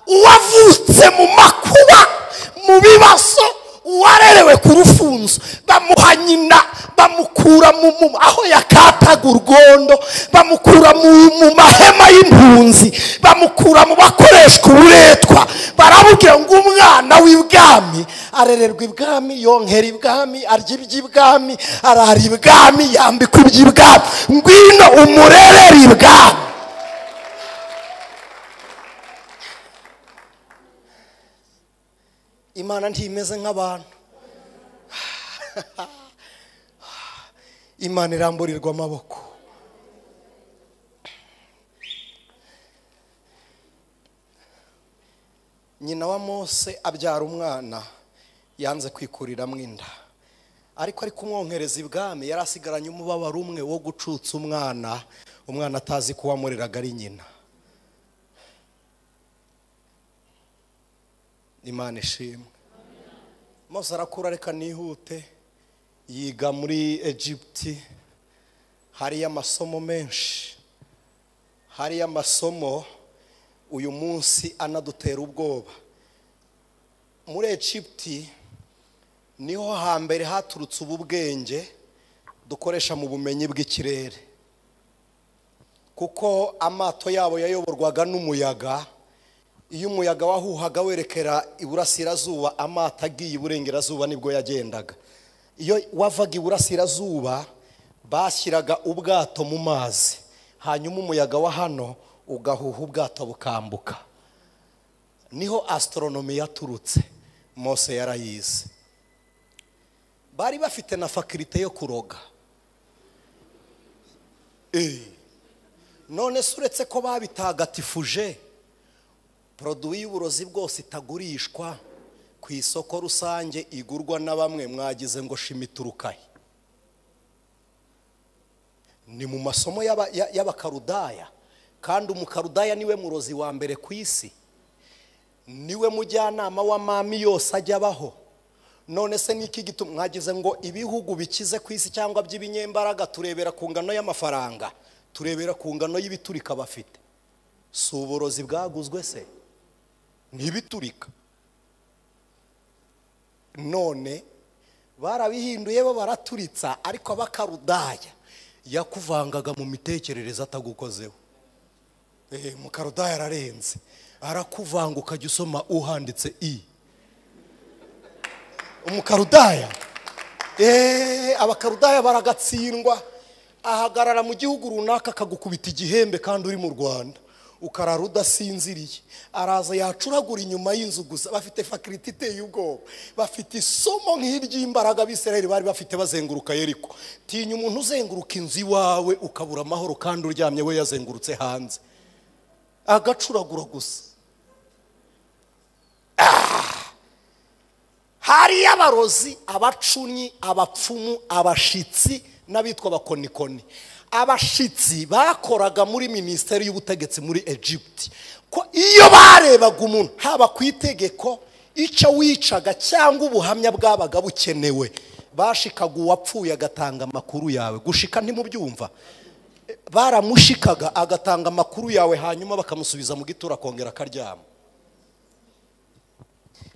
uwavutse mu makuba mu bibi nzu bamuha nyina bamukura mu aho yakataga urwondo bamukura mu mahema y'impunzi bamukura mu bakoreshwa uburetwa baramubwira ngo umwana w'ibwami arererwa ibwami yonkera ibwami arya iby'ibwami arara ibwami yambikwa iby'ibwami ngwino umurerere ibwami. Imana ntimeze nk'abantu. imana iramburirwa amaboko. Nyina wa mose abyara umwana yanze kwikuriramo inda. Ariko ari kumwonkereza ibwami yari asigaranye umubabaro umwe wo gucutsa umwana umwana atazi ko uwamureraga ari nyina. Imana ishimwe. Mose arakura reka nihute. Yiga muri egiputi hariyo amasomo menshi. Hariyo amasomo uyu munsi anadutera ubwoba. Muri egiputi ni ho hambere haturutse ubu bwenge dukoresha mu bumenyi bw'ikirere. Kuko amato yabo yayoborwaga n'umuyaga. Iyo umuyaga wahuhaga werekera iburasirazuba amato agiye iburengerazuba ni bwo yagendaga. Iyo wavaga iburasirazuba bashyiraga ubwato mu mazi. Hanyuma umuyaga wa hano ugahuha ubwato bukambuka. Niho asitoronomi yaturutse mose yarayize. Bari bafite na fakirite yo kuroga. Eh. none se uretse ko babitagatifuje poroduwi y'uburozi bwose itagurishwa. Ku isoko rusange igurwa na bamwe mwagize ngo shimiturukahe ni mu masomo y'aba- ya- y'abakarudaya kandi umukarudaya ni we murozi wa mbere ku isi. Niwe mujyanama w'amami yose ajya abaho. None se niki gituma mwagize ngo ibihugu bikize ku isi cyangwa by'ibinyembaraga turebera ku ngano y'amafaranga turebera ku ngano y'ibiturika bafite. Si uburozi bwaguzwe se? Ntibiturika. None barabihinduye bo baraturitsa ariko abakarudaya yakuvangaga mu mitekerereze atagukozeho. Eh, mukarudaya ararenze arakuvanga ukajya usoma uhanditse i. Umukarudaya Eh, abakarudaya baragatsindwa ahagarara mu gihugu runaka akagukubita igihembe kandi uri mu rwanda. Ukarara udasinziriye araza yacuragura inyuma y'inzu gusa. Bafite fakiriti iteye ubwoba. Bafite isomo nk'iry'imbaraga abisirayeli bari bafite bazenguruka yeriko. Tinya umuntu uzenguruka inzu iwawe ukabura amahoro kandi uryamye we yazengurutse hanze. Agacuragura gusa. Hariyo abarozi abacunyi abapfumu abashitsi n'abitwa abakonikoni abashitsi bakoraga muri minisiteri y'ubutegetsi muri egiputi ko iyo barebaga umuntu haba ku itegeko icyo wicaga cyangwa ubuhamya bwabaga bukenewe bashikaga uwapfuye agatanga amakuru yawe. Gushika ntimubyumva. Baramushikaga agatanga amakuru yawe hanyuma bakamusubiza mu gituro akongera akaryama.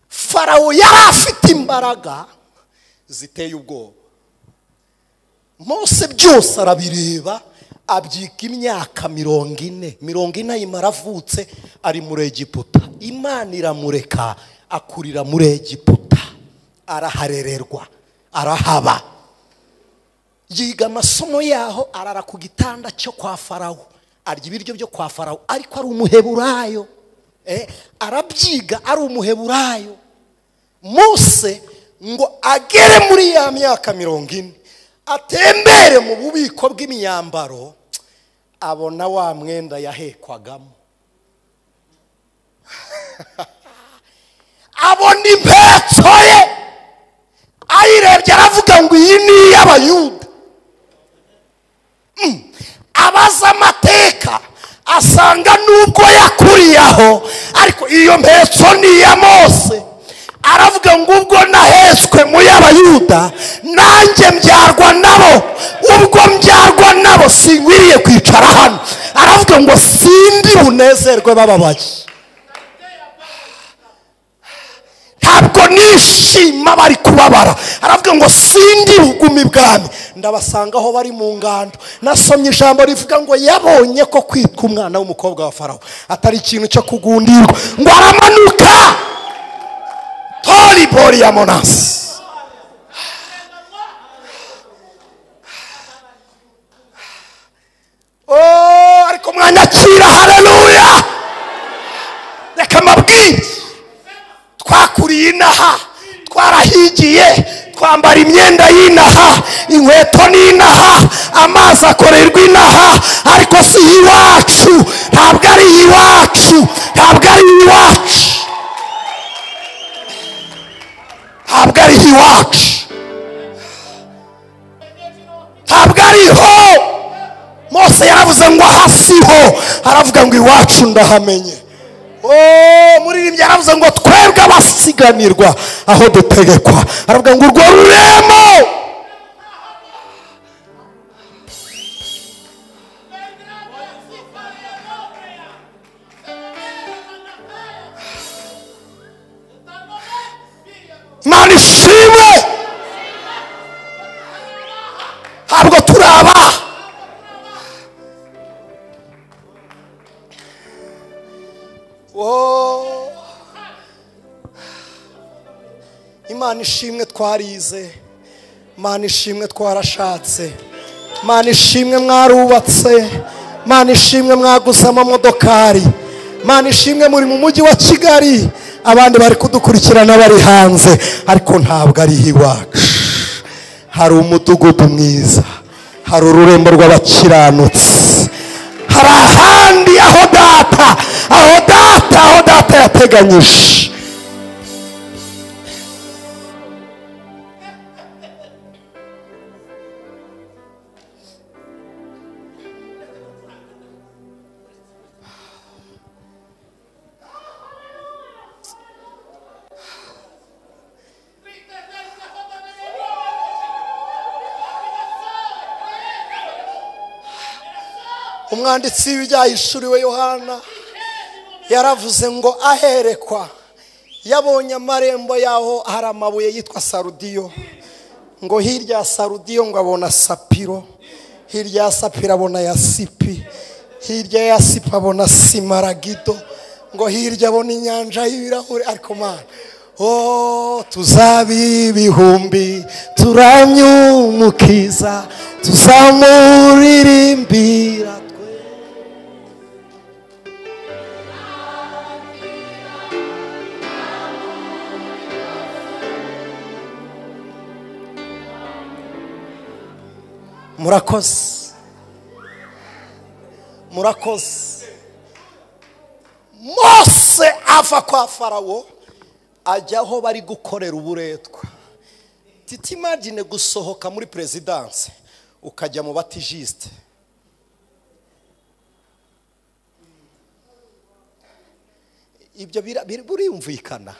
Farawo yari afite imbaraga ziteye ubwoba. Mose byose arabireba abyika imyaka mirongo ine. Mirongo ine ayimara avutse ari muri egiputa. Imana iramureka akurira muri egiputa. Araharererwa arahaba. Yiga amasomo yaho arara ku gitanda cyo kwa farawo. Arya ibiryo byo kwa farawo. Ariko ari umuheburayo. Eh, arabyiga ari umuheburayo. Mose ngo agere muri ya myaka mirongo ine. Atembere mu bubiko bw'imyambaro abona wa mwenda yahekwagamo. Abona impetso ye. Ayirebye aravuga ngo iyi ni iy'abayuda. Mm. abaza amateka asanga nubwo yakuriye aho ariko iyo mpetso ni iya mose. Aravuga ngo ubwo nahetswe mu y'abayuda nanjye mbyarwa nabo ubwo mbyarwa nabo sinkwiriye kwicara hano. Aravuga ngo sindi bunezerwe bababaye. Nta ntabwo nishima bari kubabara. Aravuga ngo sindi bugumi bwami. Ndabasanga aho bari mu ngando. Nasomye ijambo rivuga ngo yabonye ko kwitwa umwana w'umukobwa wa farawo. Atari ikintu cyo kugundirwa. Ngo aramanuka! Tori bori ya monasi Oh, ariko mwanyakira haleluya reka mbabwire twakuriye inaha twarahigiye twambara imyenda y'inaha inkweto n'inaha amazi akorerwa inaha ariko si iwacu ntabwo ari iwacu ntabwo ari iwacu. Ntabwo ari iwacu ntabwo ariho mose yaravuze ngo aha siho aravuga ngo iwacu ndahamenye. Oh, muririmbyi yaravuze ngo twebwe abasiganirwa aho dutegekwa. Aravuga ngo urwo ruremo imana ishimwe ntabwo turaba. Imana ishimwe twarize. Imana ishimwe twarashatse. Imana ishimwe mwarubatse. Imana ishimwe mwaguze amamodokari imana ishimwe muri mu mujyi wa kigali. Abandi bari kudukurikirana bari hanze ariko ntabwo ari iwacu hari umudugudu mwiza hari ururembo rw'abakiranutsi hari ahandi aho data aho data aho data yateganyije. Umwanditsi w'ibyahishuriwe yohana yaravuze ngo aherekwa. Yabonye amarembo yaho hari amabuye yitwa sarudiyo. Ngo hirya ya sarudiyo ngo abona sapiro hirya ya sapiro abona yasipi hirya ya sipi abona simaragido ngo hirya abona inyanja y'ibirahure. Ariko mana Oh, tuzaba ibihumbi turamye umukiza tuzamuririmbira. Murakoze murakoze mose ava kwa farawo ajya aho bari gukorera uburetwa. Titi imagine gusohoka muri perezidanse ukajya mu batijisite ibyo burumvikana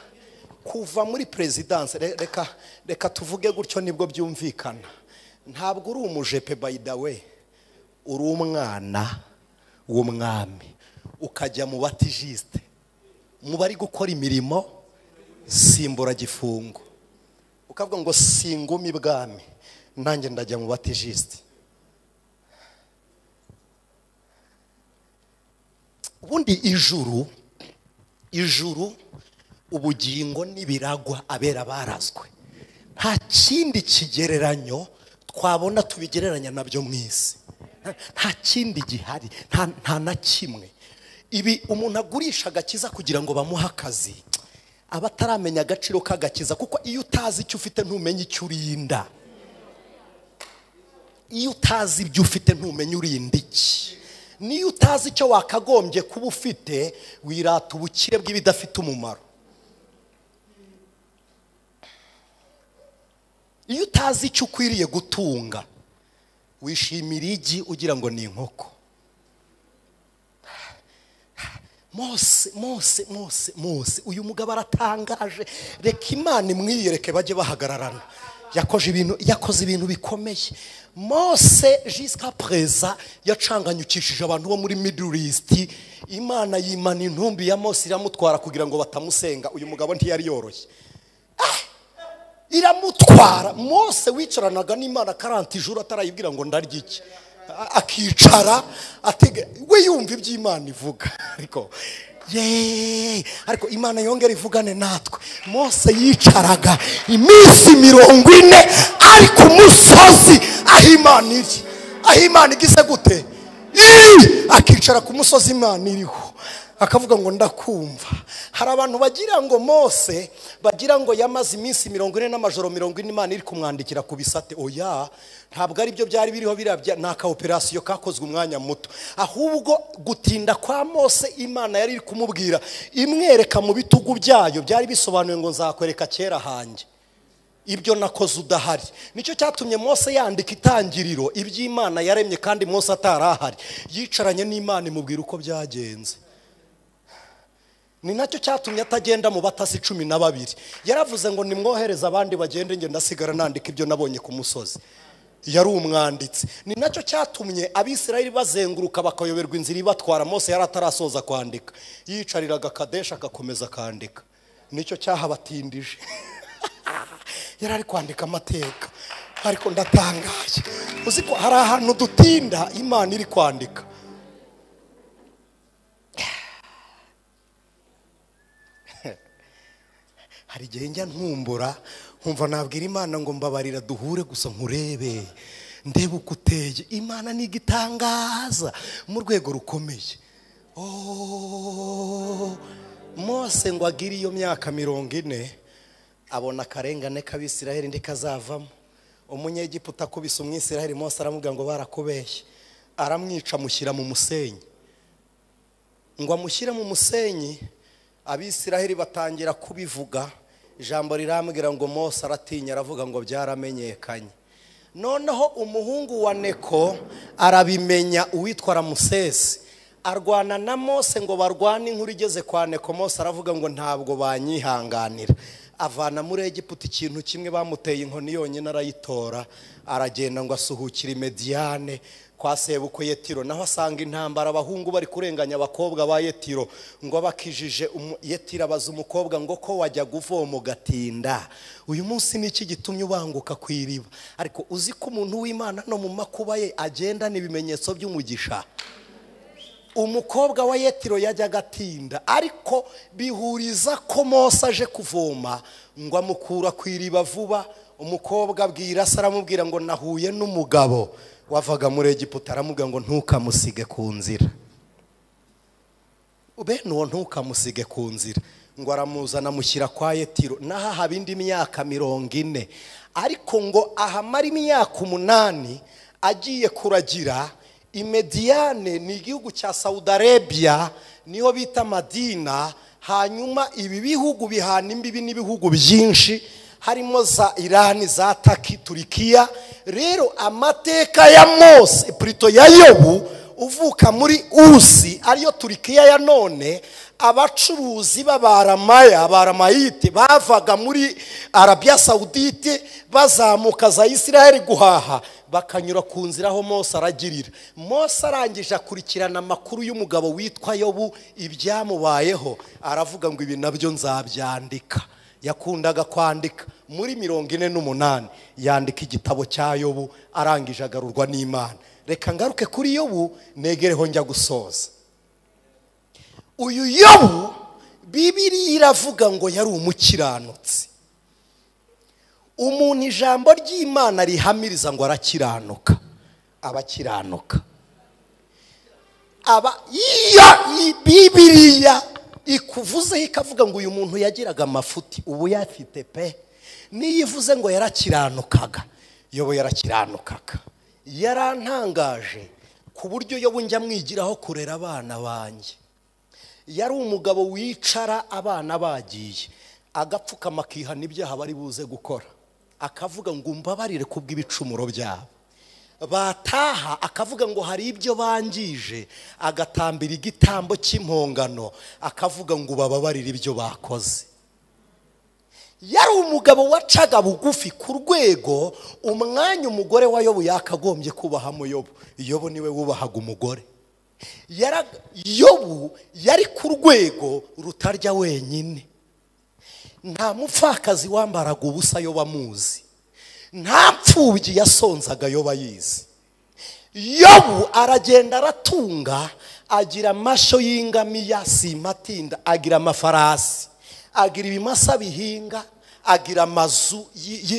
kuva muri perezidanse re- reka reka tuvuge gutyo ni bwo byumvikana. Ntabwo uri umujepe way. Uri umwana w'umwami. Ukajya mu batijisite mu bari gukora imirimo simburagifungo ukavuga ngo singumi ibwami nanjye ndajya mu batijisite ubundi ijuru ijuru ubugingo n'ibiragwa abera barazwe. Nta kindi kigereranyo twabona tubigereranya na byo mu isi. Nta- kindi gihari nta na kimwe. Ibi umuntu agurisha agakiza kugira ngo bamuhe akazi. Aba ataramenya agaciro k'agakiza kuko iyo utazi icyo ufite ntumenya icyo urinda. Iyo utazi ibyo ufite ntumenya urinda iki. Niyo utazi icyo wakagombye kuba ufite wirata ubukire bw'ibidafite umumaro. Iyo utazi icyo ukwiriye gutunga wishimira igi ugira ngo ni inkoko. Mose mose mose mose uyu mugabo aratangaje. Reka imana imwiyereke bajye bahagararana. Yakoze ibintu yakoze ibintu bikomeye. Mose jisika pereza yacanganyukishije abantu bo muri east. Imana yimana intumbi ya mose iramutwara kugira ngo batamusenga. Uyu mugabo ntiyari yoroshye. Iramutwara. Mose wicaranaga n'imana karanti ijuru atarayibwira ngo ndarya iki? Akicara atega we yumva iby'imana ivuga. Ariko yeee ariko imana yongera ivugane natwe. Mose yicaraga iminsi mirongo ine ari ku musozi aho imana iri. Aho imana igize gute? Akicara ku musozi imana iriho. Akavuga ngo ndakumva. Hari abantu bagira ngo mose bagira ngo yamaze iminsi mirongo ine n'amajoro mirongo ine imana iri kumwandikira ku bisate. Oya ntabwo ari byo byari biriho biriya ni aka operasiyo kakozwe umwanya muto. Ahubwo gutinda kwa mose imana yari iri kumubwira imwereka mu bitugu byayo byari bisobanuye ngo nzakwereka kera hanjye. Ibyo nakoze udahari. Nicyo cyatumye mose yandika itangiriro iby'imana yaremye kandi mose atari ahari yicaranye n'imana imubwira uko byagenze. Ni na cyo cyatumye atagenda mu batasi cumi na babiri. Yaravuze ngo nimwohereze abandi bagende ngenda ndasigara nandika ibyo nabonye ku musozi. Yari umwanditsi. Ni na cyo cyatumye abisirayeli bazenguruka bakayoberwa inzira ibatwara. Mose yari atarasoza kwandika. Yicariraga akadesha agakomeza akandika. Nicyo cyahabatindije. Yari ari kwandika amateka. Ariko ndatangaye uzi ko hari ahantu dutinda imana iri kwandika. Hari igihe njya ntumbura nkumva nabwira imana ngo mbabarira duhure gusa nkurebe. Ndebe uko uteye. Imana ni igitangaza mu rwego rukomeye. Oh, mose ngo agire iyo myaka mirongo ine abona akarengane k'abisiraheli ndi kazavamo umunyegiputa akubise umwisiraheli mose aramubwira ngo barakubeshye. Aramwica amushyira mu musenyi. Ngo amushyire mu musenyi abisiraheli batangira kubivuga. Ijambo rirambwira ngo mose aratinya aravuga ngo byaramenyekanye. Noneho umuhungu wa neko arabimenya uwitwa ramusesi arwana na mose ngo barwane inkuru igeze kwa neko. Mose aravuga ngo ntabwo banyihanganira. Avana muri egiputa ikintu kimwe bamuteye inkoni yonyine arayitora aragenda ngo asuhukire imediyane kwa sebukwe yetiro. Naho asanga intambara abahungu bari kurenganya abakobwa ba yetiro. Ngo bakijije umu- yetiro abaza umukobwa ngo ko wajya uvoma ugatinda. Uyu munsi ni iki gitumye ubanguka ku iriba? Ariko uzi ko umuntu w'imana no mu makuba ye agendana ibimenyetso by'umugisha? Umukobwa wa yetiro yajyaga atinda ariko bihuriza ko mose aje kuvoma ngo amukura ku iriba vuba. Umukobwa abwira se aramubwira ngo nahuye n'umugabo. Wavaga muri egiputa aramubwira ngo ntukamusige ku nzira. Bene uwo ntukamusige ku nzira. Ngo aramuzana amushyira kwa yetiro. Naho haba indi myaka mirongo ine. Ariko ngo ahamara imyaka umunani agiye kuragira imediyane ni igihugu cya Saudi Arabia ni ho bita madina hanyuma ibi bihugu bihana imbibi n'ibihugu byinshi harimo za irani za taki turikiya rero amateka ya mose purito ya yobu uvuka muri usi ariyo turikiya ya none abacuruzi b'abaramaya abaramayite bavaga muri arabiya sawudite bazamuka za isiraheli guhaha bakanyura ku nzira aho mose aragirira. Mose arangije akurikirana amakuru y'umugabo witwa yobu ibyamubayeho. Aravuga ngo ibi na byo nzabyandika. Yakundaga kwandika. Muri mirongo ine n'umunani yandika igitabo cya yobu arangije agarurwa n'imana. Reka ngaruke kuri yobu negereho njya gusoza. Uyu yobu bibiriya iravuga ngo yari umukiranutsi. Umuntu ijambo ry'imana rihamiriza ngo arakiranuka. Abakiranuka. Aba bibiriya ikuvuzeho ikavuga ngo uyu muntu yagiraga amafuti ubu yafite pe. Niyo ivuze ngo yarakiranukaga yobo yarakiranukaga. Yarantangaje ku buryo yobu njya mwigiraho kurera abana banjye yari umugabo wicara abana bagiye agapfukama akihana ibyaha bari buze gukora. Akavuga ngo umbabarire kubw'ibicumuro byabo. Bataha akavuga ngo hari ibyo bangije agatambira igitambo cy'impongano akavuga ngo bababarire ibyo bakoze. Yari umugabo wacaga bugufi ku rwego umwanya umugore wa yobu yakagombye kubahamo yobu. Yobu ni we wubahaga umugore. Yobu yari ku rwego rutarya wenyine. Nta mupfakazi wambaraga ubusa yo bamuzi nta pfubyi yasonzaga yo bayizi yobu aragenda aratunga agira amashyo y'ingamiya simatinda agira amafarasi. Agira ibimasa bihinga agira amazu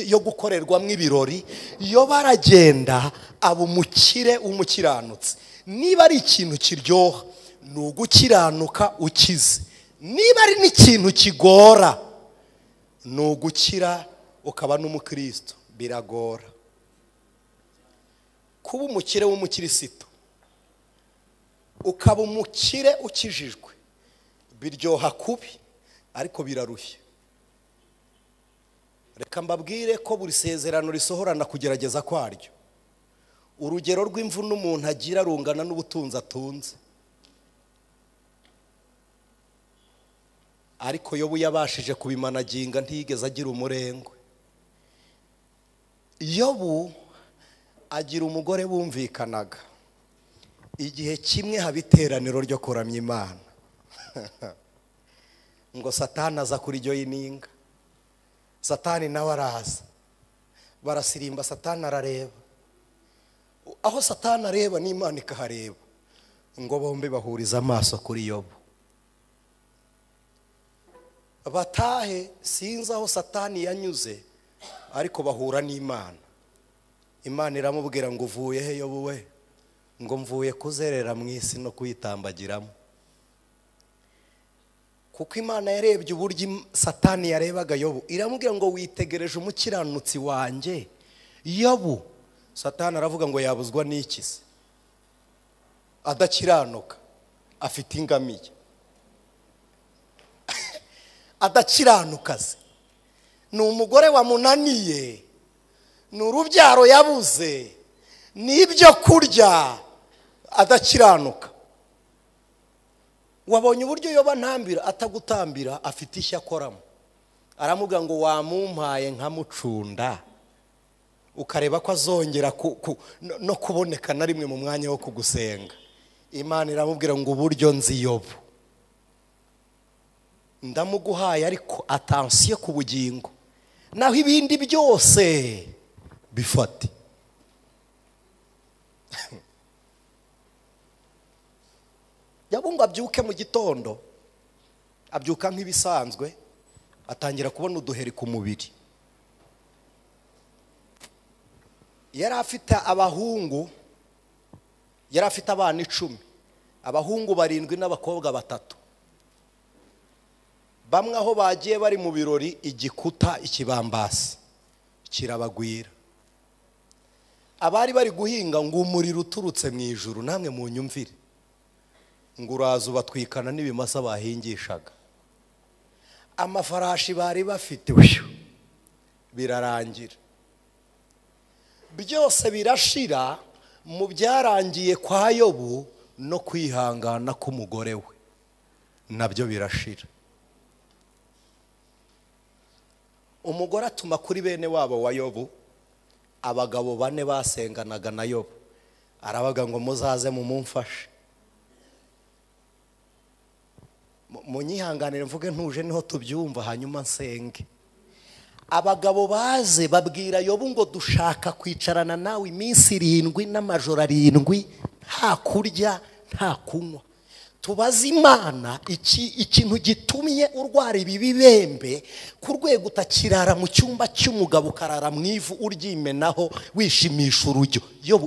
yo gukorerwamo ibirori. Yo baragenda aba umukire w'umukiranutsi. Niba ari ikintu kiryoha ni ugukiranuka ukize. Niba ari n'ikintu kigora ni ugukira ukaba n'umukristo. Biragora. Kuba umukire w'umukirisitu. Ukaba umukire ukijijwe. Biryoha kubi ariko birarushya reka mbabwire ko buri sezerano risohorana kugerageza kwaryo. Urugero rw'imvune umuntu agira rungana n'ubutunzi atunze. Ariko yobu yabashije kubimanaginga ntiyigeze agira umurengwe yobu agira umugore bumvikanaga. Igihe kimwe haba iteraniro ryo kuramya imana. Ngo satani aza kuri ryo yininga. Satani nawe araza. Barasirimba satani arareba. Aho satani areba n'imana ikahareba. Ngo bombi bahuriza amaso kuri yobu batahe sinzi aho satani yanyuze. Ariko bahura n'imana. Imana iramubwira ngo uvuye he yobu we? Ngo mvuye kuzerera mu isi no kuyitambagiramo. Kuko imana yarebye uburyo satani yarebaga yobu. Iramubwira ngo witegereje umukiranutsi wanjye yobu. Satani aravuga ngo yabuzwa n'iki se adakiranuka. Afite ingamiya. Adakiranuka se. Ni umugore wamunaniye. Ni urubyaro yabuze. Ni ibyo kurya adakiranuka wabonye uburyo yoba ntambira atagutambira afite ishya akoramo. Aramubwira ngo wamumpaye nkamucunda ukareba ko azongera no- kuboneka na rimwe mu mwanya wo kugusenga. Imana iramubwira ngo uburyo nzi yobu. Ndamuguhaye ariko atansiyo ku bugingo. Naho ibindi byose bifate. Yabungu abyuke mu gitondo abyuka nk'ibisanzwe atangira kubona uduheri ku mubiri. Yari afite abahungu yari afite abana icumi. Abahungu barindwi n'abakobwa batatu. Bamwe aho bagiye bari mu birori igikuta ikibambasi. Kirabagwira. Abari bari guhinga ngo umuriro uturutse mu ijuru namwe mu nyumvire ngo uraza ubatwikana n'ibimasa bahingishaga. Amafarashi bari bafite birarangira. Byose birashira mu byarangiye kwa yobu no kwihangana k'umugore we. Nabyo birashira. Umugore atuma kuri bene wabo wa yobu abagabo bane basenganaga na yobu. Arabaga ngo muzaze mumumfashe. Mu- munyihanganire mvuge ntuje ni ho tubyumva hanyuma nsenge. Abagabo baze babwira yobu ngo dushaka kwicarana nawe iminsi irindwi n'amajoro arindwi nta kurya nta kunywa. Tubaze imana iki ikintu gitumye urwara ibi bibembe ku rwego utakirara mu cyumba cy'umugabo ukarara mu ivu uryimenaho wishimisha urujyo.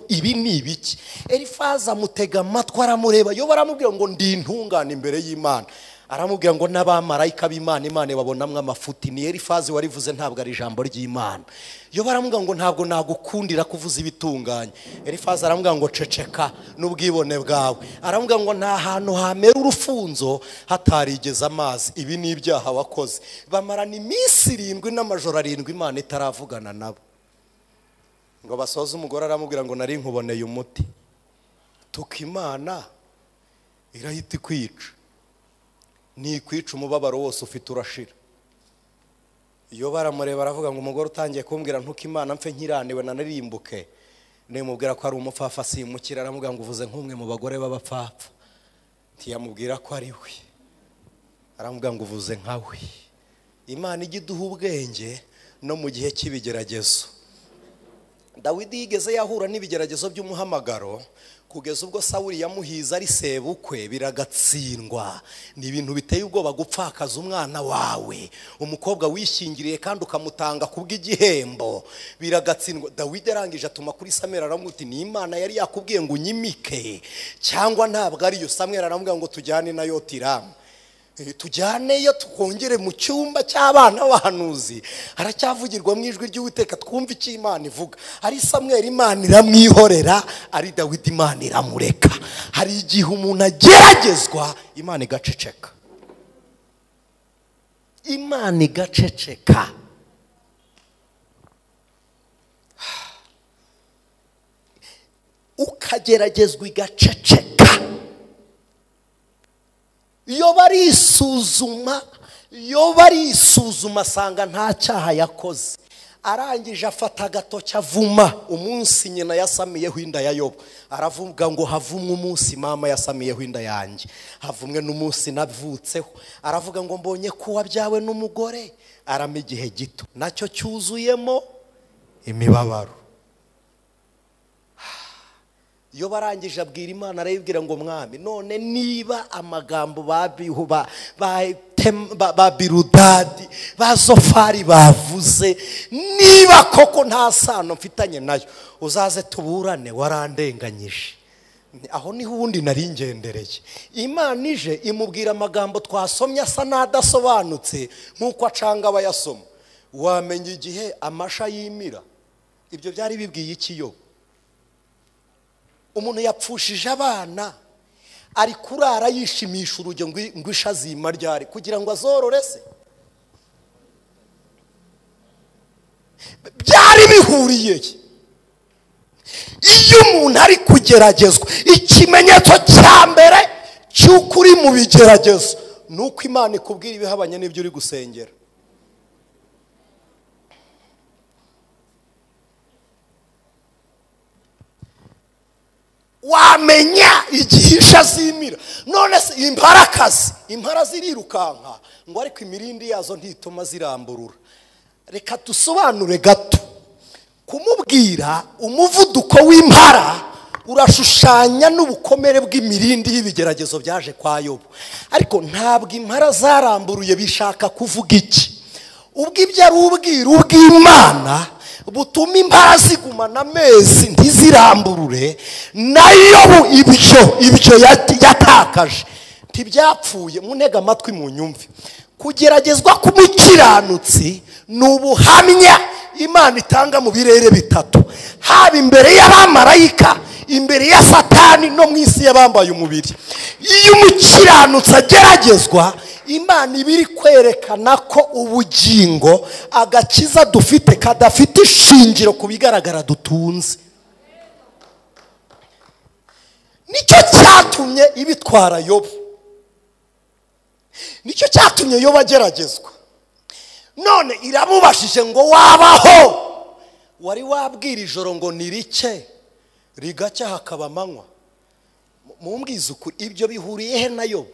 Ibi ni ibiki? Elifaza amutega amatwi aramureba yobu aramubwira ngo ndi intungane imbere y'imana. Aramubwira ngo n'abamarayika b'imana imana babonamo amafuti. Ni elifazi warivuze ntabwo ari ijambo ry'imana. Yo baramubwira ngo ntabwo nagukundira kuvuza ibitunganye elifazi aramubwira ngo ceceka n'ubwibone bwawe. Aramubwira ngo nta hantu hamera urufunzo hatarigeze amazi. Ibi ni ibyaha wakoze. Bamarana iminsi irindwi n'amajoro arindwi imana itaravugana nabo. Ngo basoze umugore aramubwira ngo nari nkuboneye umuti. Tuka imana irahita ikwica. Ntikwica umubabaro wose ufite urashira. Iyo baramureba aravuga ngo umugore utangiye kumbwira ntuko imana mfe nkiraniwe nanarimbuke nimubwira ko ari umupfapfa simukira aramubwira ngo uvuze nk'umwe mu bagore b'abapfapfa. Ntiyamubwira ko ari we. Aramubwira ngo uvuze nka we. Imana ijya iduha ubwenge no mu gihe cy'ibigeragezo. Dawidi yigeze yahura n'ibigeragezo by'umuhamagaro kugeza ubwo sawuri yamuhize ari sebukwe biragatsindwa. Ni ibintu biteye ubwoba gupfakaza umwana wawe. Umukobwa wishyingiriye kandi ukamutanga ku bw'igihembo biragatsindwa. Dawidi arangije atuma kuri samweri aramubwira uti ni imana yari yakubwiye ngo unyimike cyangwa ntabwo ariyo samweri aramubwira ngo tujyane na yotiramu. Tujyaneyo twongere mu cyumba cy'abana b'abahanuzi haracyavugirwa mu ijwi ry'uwiteka twumve icyo imana ivuga. Ari samweri imana iramwihorera ari dawidi imana iramureka. Hari igihe umuntu ageragezwa imana igaceceka. Imana igaceceka. Ukageragezwa igaceceka. Iyo barisuzuma iyo barisuzuma asanga nta cyaha yakoze. Arangije afata agatoki avuma. Umunsi nyina yasamiyeho inda ya yobo aravuga ngo havumwe umunsi mama yasamiyeho inda yanjye havumwe n'umunsi navutseho. Aravuga ngo mbonye ko wabyawe n'umugore. Arama igihe gito. Nacyo cyuzuyemo imibabaro. Iyo barangije abwira imana arayibwira ngo mwami none niba amagambo ba birudadi ba zofari bavuze niba koko nta sano mfitanye na yo uzaze tuburane warandenganyije. Aho ni ho ubundi nari ngendereye imana ije imubwira amagambo twasomye asa n'adasobanutse nk'uko acanga abayasoma. Wamenya igihe amasha yimira? Ibyo byari bibwiye ikiyobo umuntu yapfushije abana ari kurara yishimisha urujyo ngo isha zima ryari kugira ngo azorore se. Byari bihuriye iyo umuntu ari kugeragezwa ikimenyetso cya mbere cy'uko uri mu bigeragezo ni uko imana ikubwira ibihabanye n'ibyo uri gusengera. Wamenya igihe isha zimira. None se imparakazi impara zirirukanka ngo ariko imirindi yazo ntituma ziramburura. Reka dusobanure gato. Kumubwira umuvuduko w'impara urashushanya n'ubukomere bw'imirindi y'ibigeragezo byaje kwa yobu. Ariko ntabwo impara zaramburuye bishaka kuvuga iki? Ubwo ibyo ari ubwiru bw'imana butuma impara zigumana amezi ntiziramburure na yo ibyo ibyo yat- yatakaje. Ntibyapfuye munega amatwi mu nyumve kugeragezwa k'umukiranutsi ni ubuhamya imana itanga mu birere bitatu. Haba imbere y'abamarayika imbere ya satani no mu isi y'abambaye umubiri. Iyo umukiranutsi ageragezwa imana iba iri kwerekana ko ubugingo agakiza dufite kadafite ishingiro ku bigaragara dutunze. Nicyo cyatumye ibitwara yobu. Nicyo cyatumye yobu ageragezwa. None iramubashije ngo wabaho. Wari wabwira ijoro ngo ni rike rigacya hakaba amanywa. Mumbwize ukuri ibyo bihuriye he na yobu?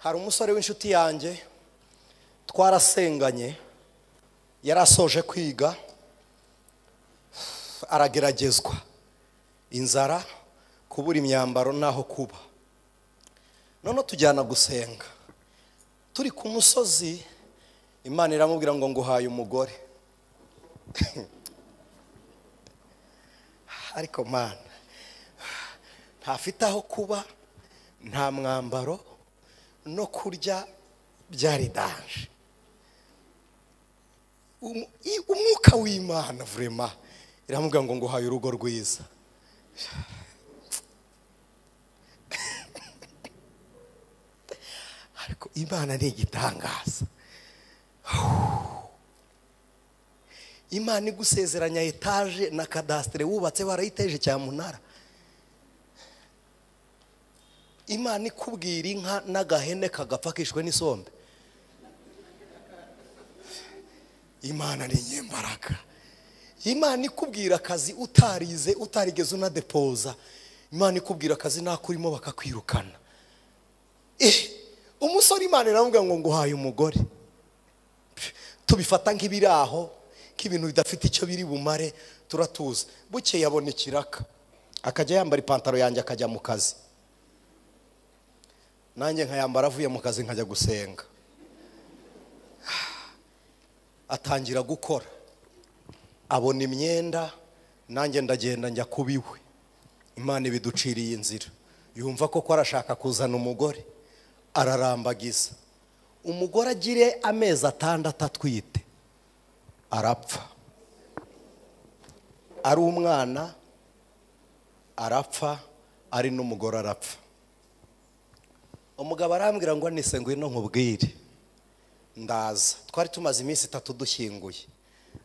Hari umusore w'inshuti yanjye twarasenganye yari asoje kwiga arageragezwa. Inzara kubura imyambaro n'aho kuba. Noneho tujyana gusenga. Turi ku musozi imana iramubwira ngo nguhaye umugore. Ariko mana ntafite aho kuba nta mwambaro no kurya byari danje Umu- i- umwuka w'imana vurema iramubwira ngo nguhaye urugo rwiza. Ariko imana ni igitangaza. Imana igusezeranya etaje na kadasitere wubatse warayiteje cyamunara imana ikubwira inka n'agahene kagapfa kishwe n'isombe. Imana ni inyembaraga imana ikubwira akazi utarize utarigeze unadepoza. Imana ikubwira akazi nakurimo bakakwirukana. Eh umusore imana iramubwira ngo nguhaye umugore. Tubifata nk'ibiri aho nk'ibintu bidafite icyo biri bumare turatuza. Bukeye abona ikiraka. Akajya yambara ipantaro yanjye akajya mu kazi. Nanjye nkayambara avuye mu kazi nkajya gusenga. Atangira gukora. Abona imyenda nanjye ndagenda njya kubiwe imana ibiduciriye inzira. Yumva koko arashaka kuzana umugore. Ararambagiza. Umugore agire amezi atandatu atwite. Arapfa. Ari umwana arapfa ari n'umugore arapfa. Umugabo arambwira ngo nise ngwino nkubwire. Ndaza. Twari tumaze iminsi itatu dushyinguye.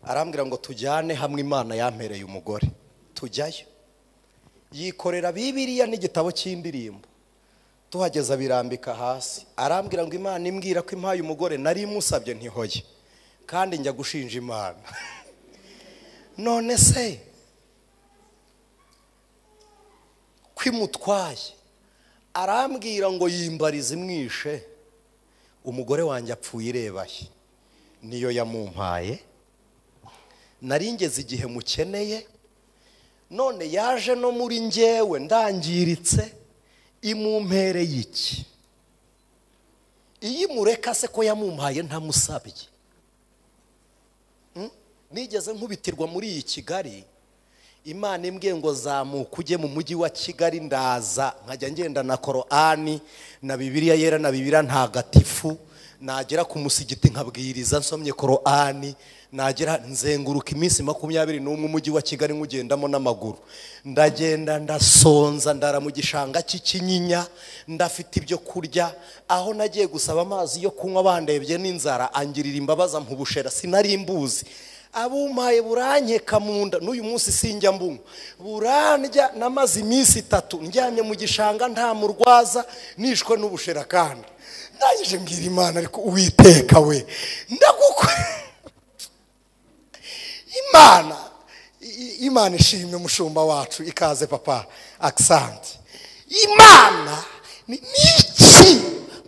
Arambwira ngo tujyane hamwe imana yampereye umugore. Tujyayo. Yikorera bibiriya n'igitabo cy'indirimbo. Tuhageze abirambika hasi. Arambwira ngo imana imbwira ko impaye umugore nari imusabye ntihoye kandi njya gushinja imana. None se ko imutwaye arambwira ngo yimbarize imwishe umugore wanjye apfuye irebaye niyo yamumpaye. Nari ngeze igihe mukeneye. None yaje no muri ngewe ndangiritse. Imumpereye iki? Iyo imureka se ko yamumpaye ntamusabye? Nigeze nkubitirwa muri iyi kigali. Imana imbwiye ngo zamuka ujye mu mujyi wa kigali ndaza. Nkajya ngenda na korani na bibiriya yera na bibiriya ntagatifu. Nagera ku musigiti nkabwiriza nsomye korani. Nagera nzenguruka iminsi makumyabiri n'umwe umujyi wa kigali nywugendamo n'amaguru. Ndagenda ndasonza ndara mu gishanga cy'ikinyinya ndafite ibyo kurya. Aho nagiye gusaba amazi yo kunywa bandebye n'inzara angirira imbabaza mpubushera sinari imbuzi abumpaye burankeka mu nda n'uyu munsi sinjya mbunywa burandya namaze iminsi itatu. Njyanye mu gishanga nta murwaza nishwe n'ubushera kandi. Ndangije mbwira imana ariko uwiteka we ndagukwe. Imana imana ishimwe umushumba wacu ikaze papa akisanti imana ni iki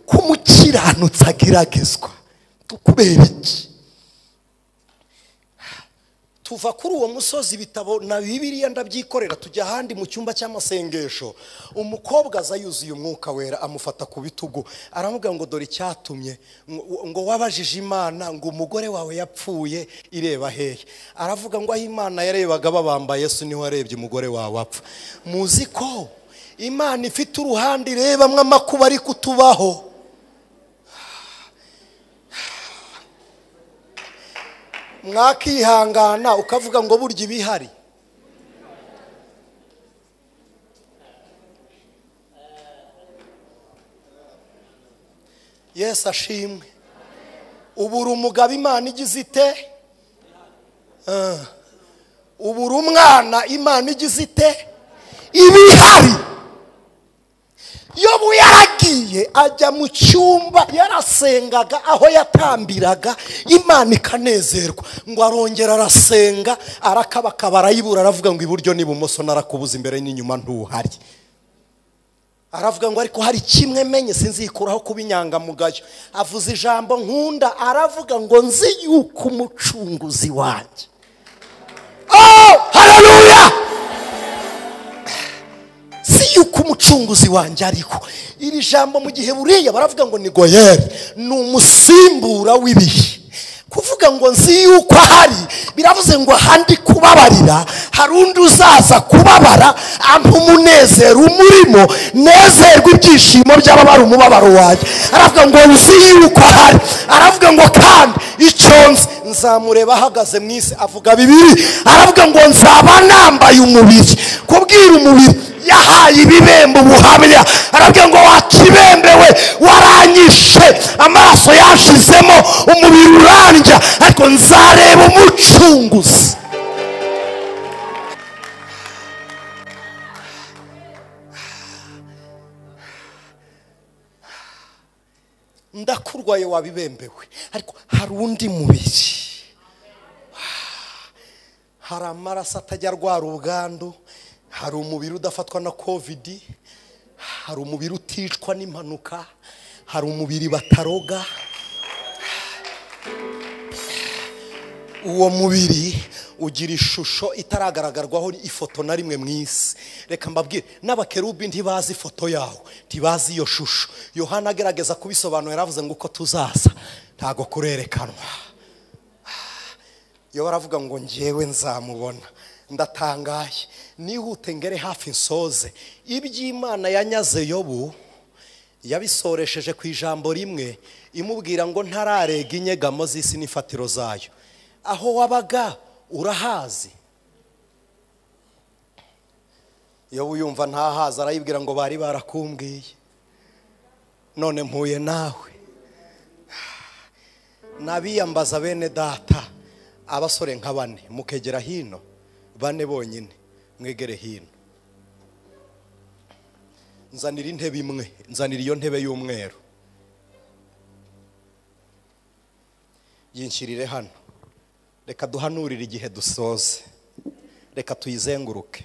kumukiranutsi ageragezwa kubera iki? Tuva kuri uwo musozi ibitabo na bibiriya ndabyikorera tujya ahandi mu cyumba cy'amasengesho. Umukobwa aza yuzuye umwuka wera amufata ku bitugu. Aramubwira ngo dore icyatumye ngo wabajije imana ngo umugore wawe yapfuye ireba hehe? Aravuga ngo aho imana yarebaga babambaye yesu ni ho warebye umugore wawe apfa. Muzi ko imana ifite uruhande irebamwo amakuba ari kutubaho mwakihangana ukavuga ngo burya ibihari. Yesu ashimwe. Ubura umugabo imana igize ite? Ubura umwana imana igize ite? Ibihari. Yobu yaragiye ajya mu cyumba yarasengaga aho yatambiraga imana ikanezerwa. Ngo arongera arasenga arakabakaba arayibura aravuga ngo iburyo n'ibumoso narakubuza imbere n'inyuma ntuhari. Aravuga ngo ariko hari kimwe menye sinzikuraho kuba inyangamugayo. Avuze ijambo nkunda aravuga ngo nzi yuko umucunguzi wanjye. Oh hararuya yuko umucunguzi wanjye ariho iri jambo mu gihe buriya baravuga ngo ni goyeri ni umusimbura w'ibihe. Kuvuga ngo nzi yuko ahari biravuze ngo ahandi kubabarira hari undi uzaza kubabara ampa umunezero umurimo nezerwa ibyishimo by'ababara umubabaro wanjye aravuga ngo nzi yuko ahari aravuga ngo kandi icyo nzi nzamureba ahagaze mu isi avuga bibiri. Aravuga ngo nzaba nambaye umubiri. Kubwira umubiri yahaye ibibembe ubuhamya. Arabwira ngo wakibembewe waranyishe amaraso yashizemo umubiri urandya ariko nzareba umucunguzi. Ndakurwaye wabibembewe. Ariko hari undi mubiri. Hari amaraso atajya arwara ubwandu hari umubiri udafatwa na kovidi hari umubiri uticwa n'impanuka hari umubiri bataroga. Uwo mubiri ugira ishusho itaragaragarwaho ifoto na rimwe mu isi. Reka mbabwire n'abakerubi ntibazi ifoto yawo ntibazi iyo shusho. Yohana agerageza kubisobanura yaravuze ngo uko tuzaza? Ntago kurerekanwa. Iyo baravuga ngo ngewe nzamubona ndatangaye. Nihute ngere hafi nsoze. Iby'imana yanyaze yobu yabisoresheje ku ijambo rimwe imubwira ngo ntararega inyegamo z'isi n'ifatiro zayo. Aho wabaga urahazi iyo wiyumva ntahazi arayibwira ngo bari barakumbwiye. None mpuye nawe. Nabiyambaza bene data abasore nka bane. Mukegera hino bane bonyine. Mwegere hino. Nzanira intebe imwe nzanira iyo ntebe y'umweru. Yinshyirire hano. Reka duhanurire igihe dusoze. Reka tuyizenguruke.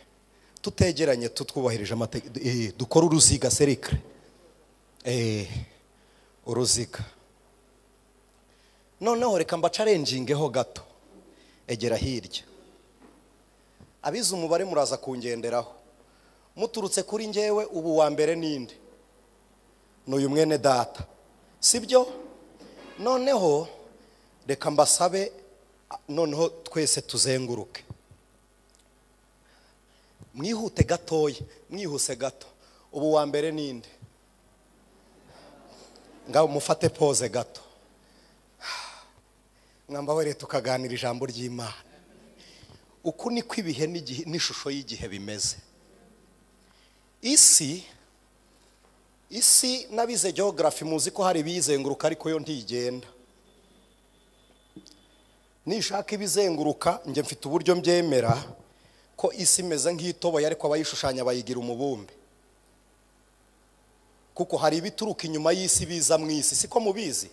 Tutegeranye tutwubahirije amategeko dukore uruziga serikare uruziga. Noneho reka mbacarenjingeho gato. Egera hirya. Abize umubare muraza kungenderaho. Muturutse kuri ngewe ubu wa mbere ninde? Ni uyu mwene data. Sibyo? Noneho reka mbasabe noneho twese tuzenguruke. Mwihute gatoya mwihuse gato. Ubu wa mbere ninde? Ngaho mufate pose gato. Mwambabare tukaganira ijambo ry'imana. Uku niko ibihe n'ishusho y'igihe bimeze. Isi isi n'abize geogarafi muzi ko hari ibiyizenguruka ariko yo ntigenda. Nishaka ibizenguruka njye mfite uburyo mbyemera ko isi imeze nk'itoboye ariko abayishushanya bayigira umubumbe. Kuko hari ibituruka inyuma y'isi biza mu isi. Siko mubizi?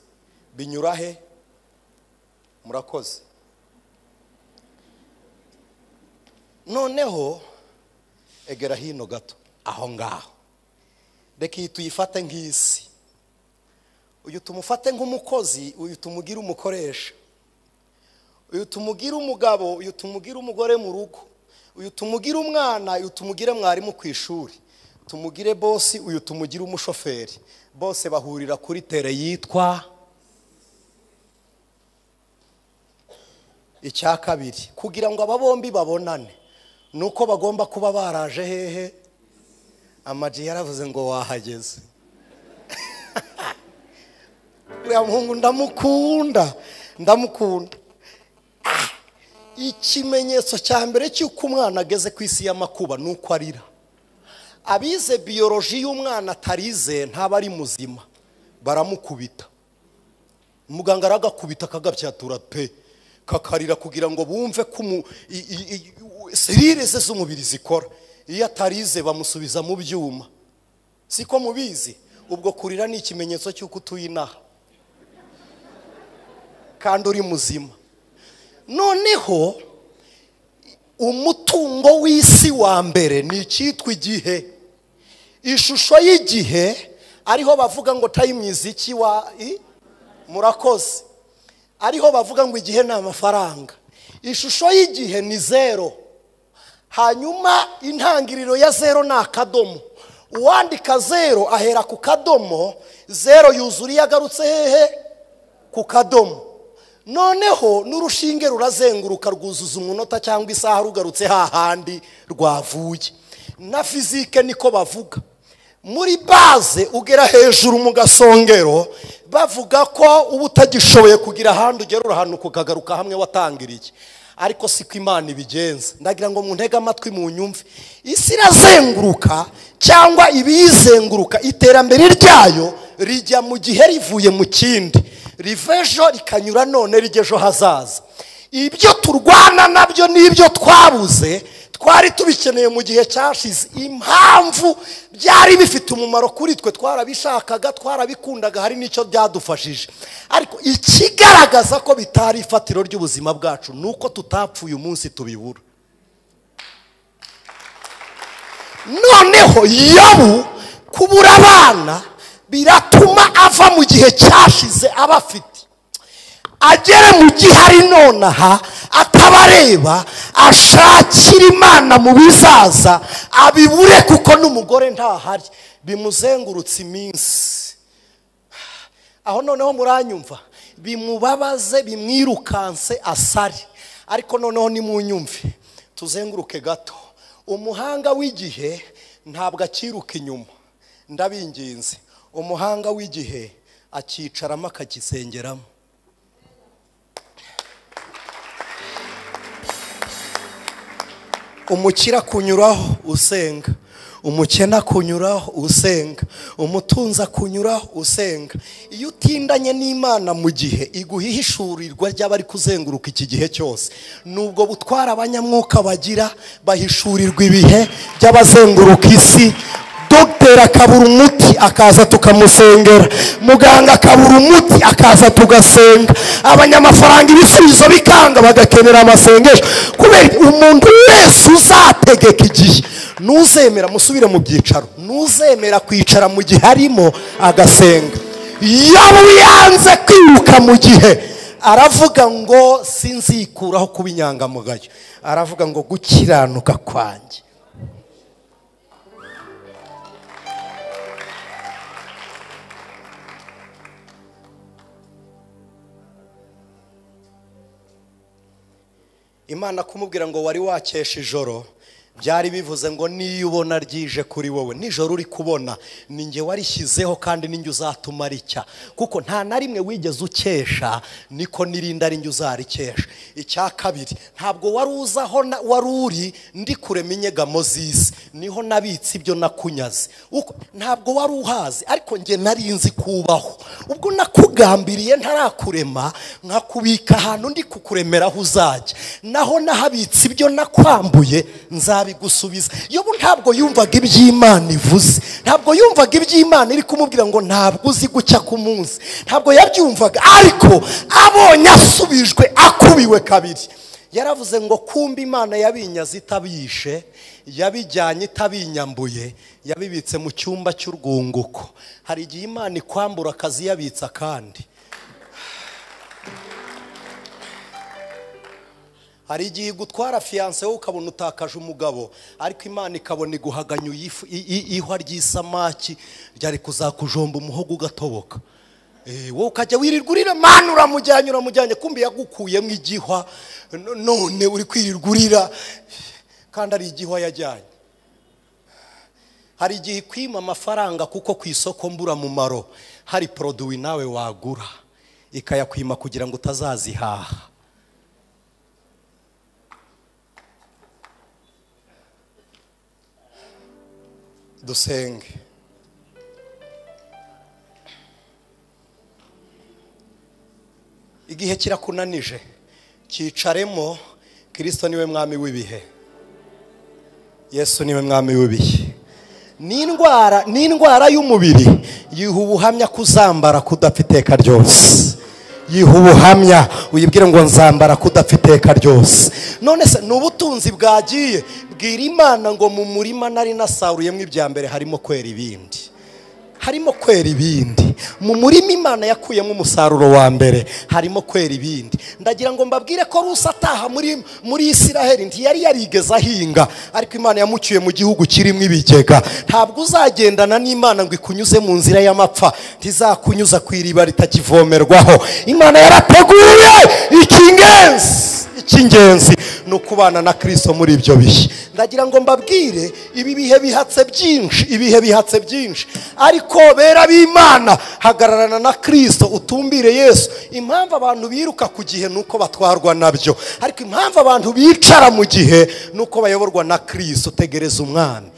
Binyura he? Murakoze. Noneho egera hino gato. Aho ngaho. Reka iyi tuyifate nk'isi. Uyu tumufate nk'umukozi uyu tumugire umukoresha. Uyu tumugire umugabo uyu tumugire umugore mu rugo. Uyu tumugire umwana uyu tumugire mwarimu ku ishuri. Tumugire bosi uyu tumugire umushoferi. Bose bahurira kuri tere yitwa icya kabiri. Kugira ngo aba bombi babonane. Ni uko bagomba kuba baraje hehe? Amaji yaravuze ngo wahageze. Uriya muhungu ndamukunda ndamukunda. Ikimenyetso cya mbere cy'uko umwana ageze ku isi y'amakuba ni uko arira. Abize biyoroji y'umwana atarize ntaba ari muzima. Baramukubita. Muganga aragakubita akagabyatura pe. Kakarira kugira ngo bumve ko serire ze z'umubiri zikora. Iyo atarize bamusubiza mu byuma. Siko mubizi? Ubwo kurira ni ikimenyetso cy'uko utuye inaha kandi uri muzima. Noneho umutungo w'isi wa mbere ni icyitwa igihe. Ishusho y'igihe ariho bavuga ngo tayimiziki wa murakoze. Ariho bavuga ngo igihe ni amafaranga. Ishusho y'igihe ni zero. Hanyuma intangiriro ya zero ni akadomo. Uwandika zero ahera ku kadomo zero yuzura iyo agarutse hehe? Ku kadomo. Noneho n'urushinge rurazenguruka rwuzuza umunota cyangwa isaha rugarutse hahandi rwavuye. Na fizike niko bavuga. Muri baze ugera hejuru mu gasongero bavuga ko uba utagishoboye kugira ahandi ugera urahanuka ukagaruka hamwe watangiriye ariko siko imana ibigenza. Ndagira ngo mu ntege amatwi mu nyumve isi irazenguruka cyangwa ibiyizenguruka iterambere ryayo rijya mu gihe rivuye mu kindi. Riva ejo rikanyura none rijya hazaza. Ibyo turwana na byo n'ibyo twabuze twari tubikeneye mu gihe cyashize. Impamvu byari bifite umumaro kuri twe twarabishakaga twarabikundaga hari n'icyo byadufashije. Ariko ikigaragaza ko bitari ifatiro ry'ubuzima bwacu ni uko tutapfuye umunsi tubibura noneho yobu kubura abana biratuma ava mu gihe cyashize aba afite agere mu gihe ari nonaha atabareba ashakira imana mu bizaza abibure kuko n'umugore ntahari. Bimuzengurutse iminsi. Aho noneho muranyumva. Bimubabaze bimwirukanse asare. Ariko noneho nimunyumve. Tuzenguruke gato. Umuhanga w'igihe ntabwo akiruka inyuma. Ndabinginze. Umuhanga w'igihe akicaramo akagisengeramo umukire akunyuraho usenga. Umukene akunyuraho usenga. Umutunzi akunyuraho usenga. Iyo utindanye n'imana mu gihe iguha ihishurirwa ry'abari kuzenguruka iki gihe cyose. Nubwo butwara abanyamwuka bagira bahishurirwa ibihe by'abazenguruka isi dogiteri akabura umuti akaza tukamusengera. Muganga akabura umuti akaza tugasenga. Abanyamafaranga ibisubizo bikanga bagakenera amasengesho. Kubera umuntu wese uzategeka igihe ntuzemera musubire mu byicaro. Ntuzemera kwicara mu gihe arimo agasenga. Yaba yanze kwiruka mu gihe aravuga ngo sinzikuraho kuba inyangamugayo. Aravuga ngo gukiranuka kwanjye. Imana kumubwira ngo wari wakesha ijoro byari bivuze ngo niyo ubona ryije kuri wowe nijoro uri kubona ni nge warishyizeho kandi ninjye uzatuma ricya kuko nta na rimwe wigeze ukesha niko n'irinda ari njye uzarikesha. Icya kabiri ntabwo wari uzi aho wari uri ndi kurema inyegamo z'isi. Niho nabitse ibyo nakunyaze. Ntabwo wari uhazi ariko njye nari nzi kubaho. Ubwo nakugambiriye ntarakurema nkakubika ahantu ndi kukuremera aho uzajya naho nahabitse ibyo nakwambuye nzabigusubiza yobu ntabwo yumvaga iby'imana ivuze ntabwo yumvaga iby'imana iri kumubwira ngo ntabwo uzi gucya ku munsi ntabwo yabyumvaga ariko abonye asubijwe akubiwe kabiri. Yaravuze ngo kumbe imana yabinyaze itabishe yabijyanye itabinyambuye yabibitse mu cyumba cy'urwunguko. Hari igihe imana ikwambura akazi yabitse akandi. Hari igihe igutwara fiyanse wowe ukabona utakaje umugabo. Ariko imana ikabona iguhaganyuye ifu- i- i- ihwa ry'isamaki ryari kuzakujomba umuhogo ugatoboka. Eh, wowe ukajya wirirwa urira mani uramujyanye uramujyanye kumbi yagukuyemo igihwa. No- none uri kwirirwa urira. Kandi ari igihwa yajyanye. Hari igihe ikwima amafaranga kuko ku isoko mburamumaro hari poroduwi nawe wagura. Ikayakwima kugira ngo utazazihaha. Dusenge igihe kirakunanije cyicaremo kirisito ni we mwami w'ibihe. Yesu ni we mwami w'ibihe. Ni indwara ni indwara y'umubiri. Yiha ubuhamya kuzambara kudapfa iteka ryose. Yiha ubuhamya uyibwire ngo nzambara kudapfa iteka ryose. None se ni ubutunzi bwagiye. Bwira imana ngo mu murima nari nasaruyemo ibya mbere harimo kwera ibindi. Harimo kwera ibindi. Mu murima imana yakuyemo umusaruro wa mbere harimo kwera ibindi. Ndagira ngo mbabwire ko rusi ataha muri muri isiraheli ntiyari yarigeze ahinga ariko imana yamucyuye mu gihugu kirimo ibigega. Ntabwo uzagendana n'imana ngo ikunyuze mu nzira y'amapfa ntizakunyuza ku iriba ritakivomerwaho. Imana yarateguye icy'ingenzi icy'ingenzi ni ukubana na kirisito muri ibyo bihe. Ndagira ngo mbabwire ibi bihe bihatse byinshi ibihe bihatse byinshi. Ariko bera b'imana hagararana na kirisito utumbire yesu. Impamvu abantu biruka ku gihe ni uko batwarwa na byo. Ariko impamvu abantu bicara mu gihe ni uko bayoborwa na kirisito utegereza umwami.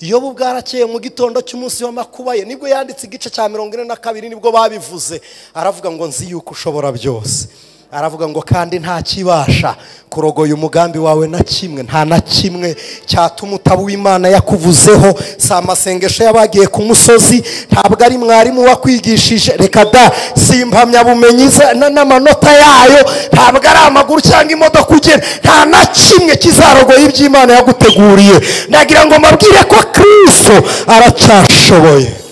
Iyo bwarakeye mu gitondo cy'umunsi w'amakuba ye ni bwo yanditse igice cya mirongo ine na kabiri ni bwo babivuze. Aravuga ngo nzi yuko ushobora byose. Aravuga ngo kandi nta kibasha kurogoya umugambi wawe na kimwe. Nta na kimwe cyatuma utaba uw'imana yakuvuzeho. Si amasengesho y'abagiye ku musozi ntabwo ari mwarimu wakwigishije. Reka da si impamyabumenyi n'amanota yayo. Ntabwo ari amaguru cyangwa imodoka ugera nta na kimwe kizarogoya iby'imana yaguteguriye. Ndagira ngo mbabwire ko kristo aracyashoboye.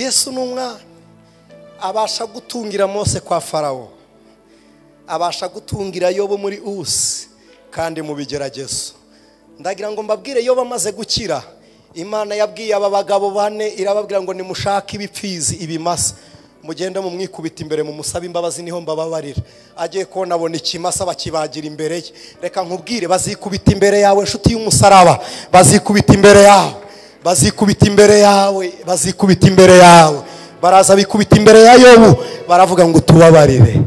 Yesu ni abasha gutungira mose kwa farawo. Abasha gutungira yobo muri usi kandi mu bigeragezo. Ndagira ngo mbabwire yobo amaze gukira. Imana yabwiye aba bagabo bane irababwira ngo nimushake ibipfizi ibimasa. Mugende mumwikubita imbere mumusabe imbabazi ni ho mbababarira. Agiye kubona abona ikimasa bakibagira imbere ye. Reka nkubwire bazikubita imbere yawe inshuti y'umusaraba. Bazikubita imbere yawe. Bazikubita imbere yawe bazikubita imbere yawe. Baraza bikubita imbere ya yobu baravuga ngo tubabarire.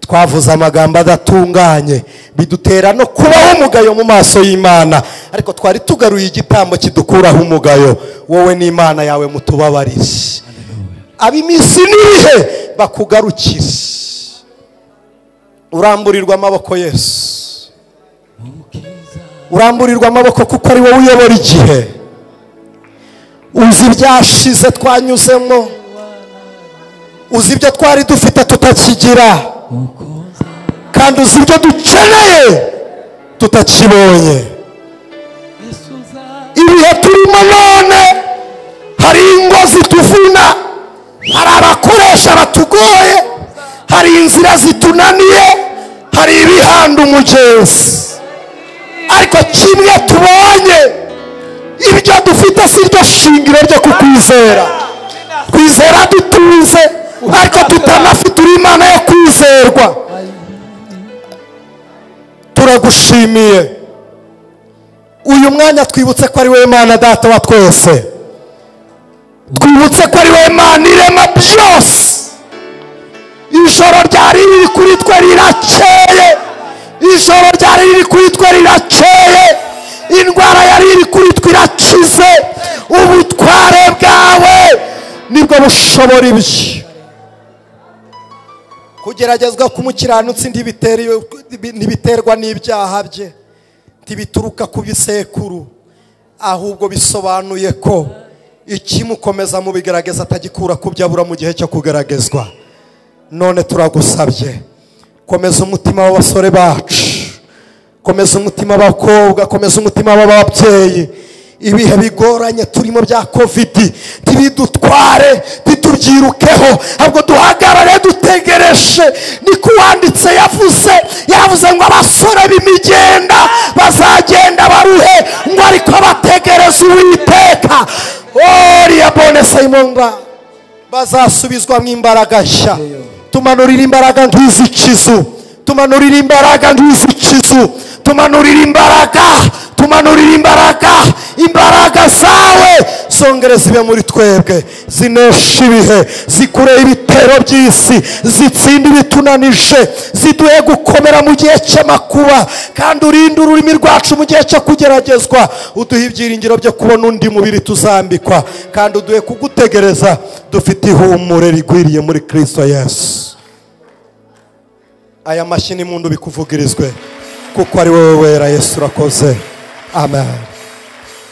Twavuze amagambo adatunganye. Bidutera no kubaho umugayo mu maso y'imana. Ariko twari tugaruye igitambo kidukuraho umugayo. Wowe n'imana yawe mutubabarire. Ab'iminsi n'ibihe bakugarukire. Uramburirwa amaboko yesu. Uramburirwa amaboko kuko ari wowe uyobora igihe. Uzi ibyashize twanyuzemo. Uzi ibyo twari dufite tutakigira. Kandi uzi ibyo dukeneye tutakibonye. Ibihe turimo none hari ingo zituvuna hari abakoresha batugoye hari inzira zitunaniye hari ibihanda umugenzi. Ariko kimwe tubonye ibyo dufite si ryo shingiro ryo kukwizera twizera dutunze ariko tutanafite uri imana yo kwizerwa turagushimiye uyu mwanya twibutse ko ari wowe mana data wa twese twibutse ko ari wowe mana irema byose ijoro ryari riri kuri twe rirakeye ijoro ryari riri kuri twe rirakeye indwara yari iri kuri twe irakize ubutware bwawe. Nibwo bushobora ibyo kugeragezwa k'umukiranutsi ntibiterwa n'ibyaha bye. Ntibituruka ku bisekuru. Ahubwo bisobanuye ko ikimukomeza mu bigaragaza atagikura ku byo abura mu gihe cyo kugaragazwa none turagusabye komeza umutima w'abasore bacu. Komeza umutima w'abakobwa komeza umutima w'ababyeyi. Ibihe bigoranye turimo bya kovidi ntibidutware ntitubyirukeho. Ahubwo duhagarare dutegereje. Niko uwanditse yavuze. Yavuze ngo abasore b'imigenda bazagenda baruhe ngo ariko bategereze uwiteka. Oriya bone sayimonga bazasubizwamo imbaraga nshya. Tumanurira imbaraga nk'iz'ikizu. Tumanurira imbaraga nk'iz'ikizu. Tumanurira imbaraga tumanurira imbaraga imbaraga zawe zongere zibe muri twebwe zinesha ibihe zikureho ibitero by'isi zitsinde ibitunanije ziduhe gukomera mu gihe cy'amakuba kandi urinde ururimi rwacu mu gihe cyo kugeragezwa uduhe ibyiringiro byo kubona undi mubiri tuzambikwa kandi uduhe kugutegereza dufite ihumure rigwiriye muri kirisito yesu. Aya mashyi n'impundu bikuvugirizwe. kuko ari wowe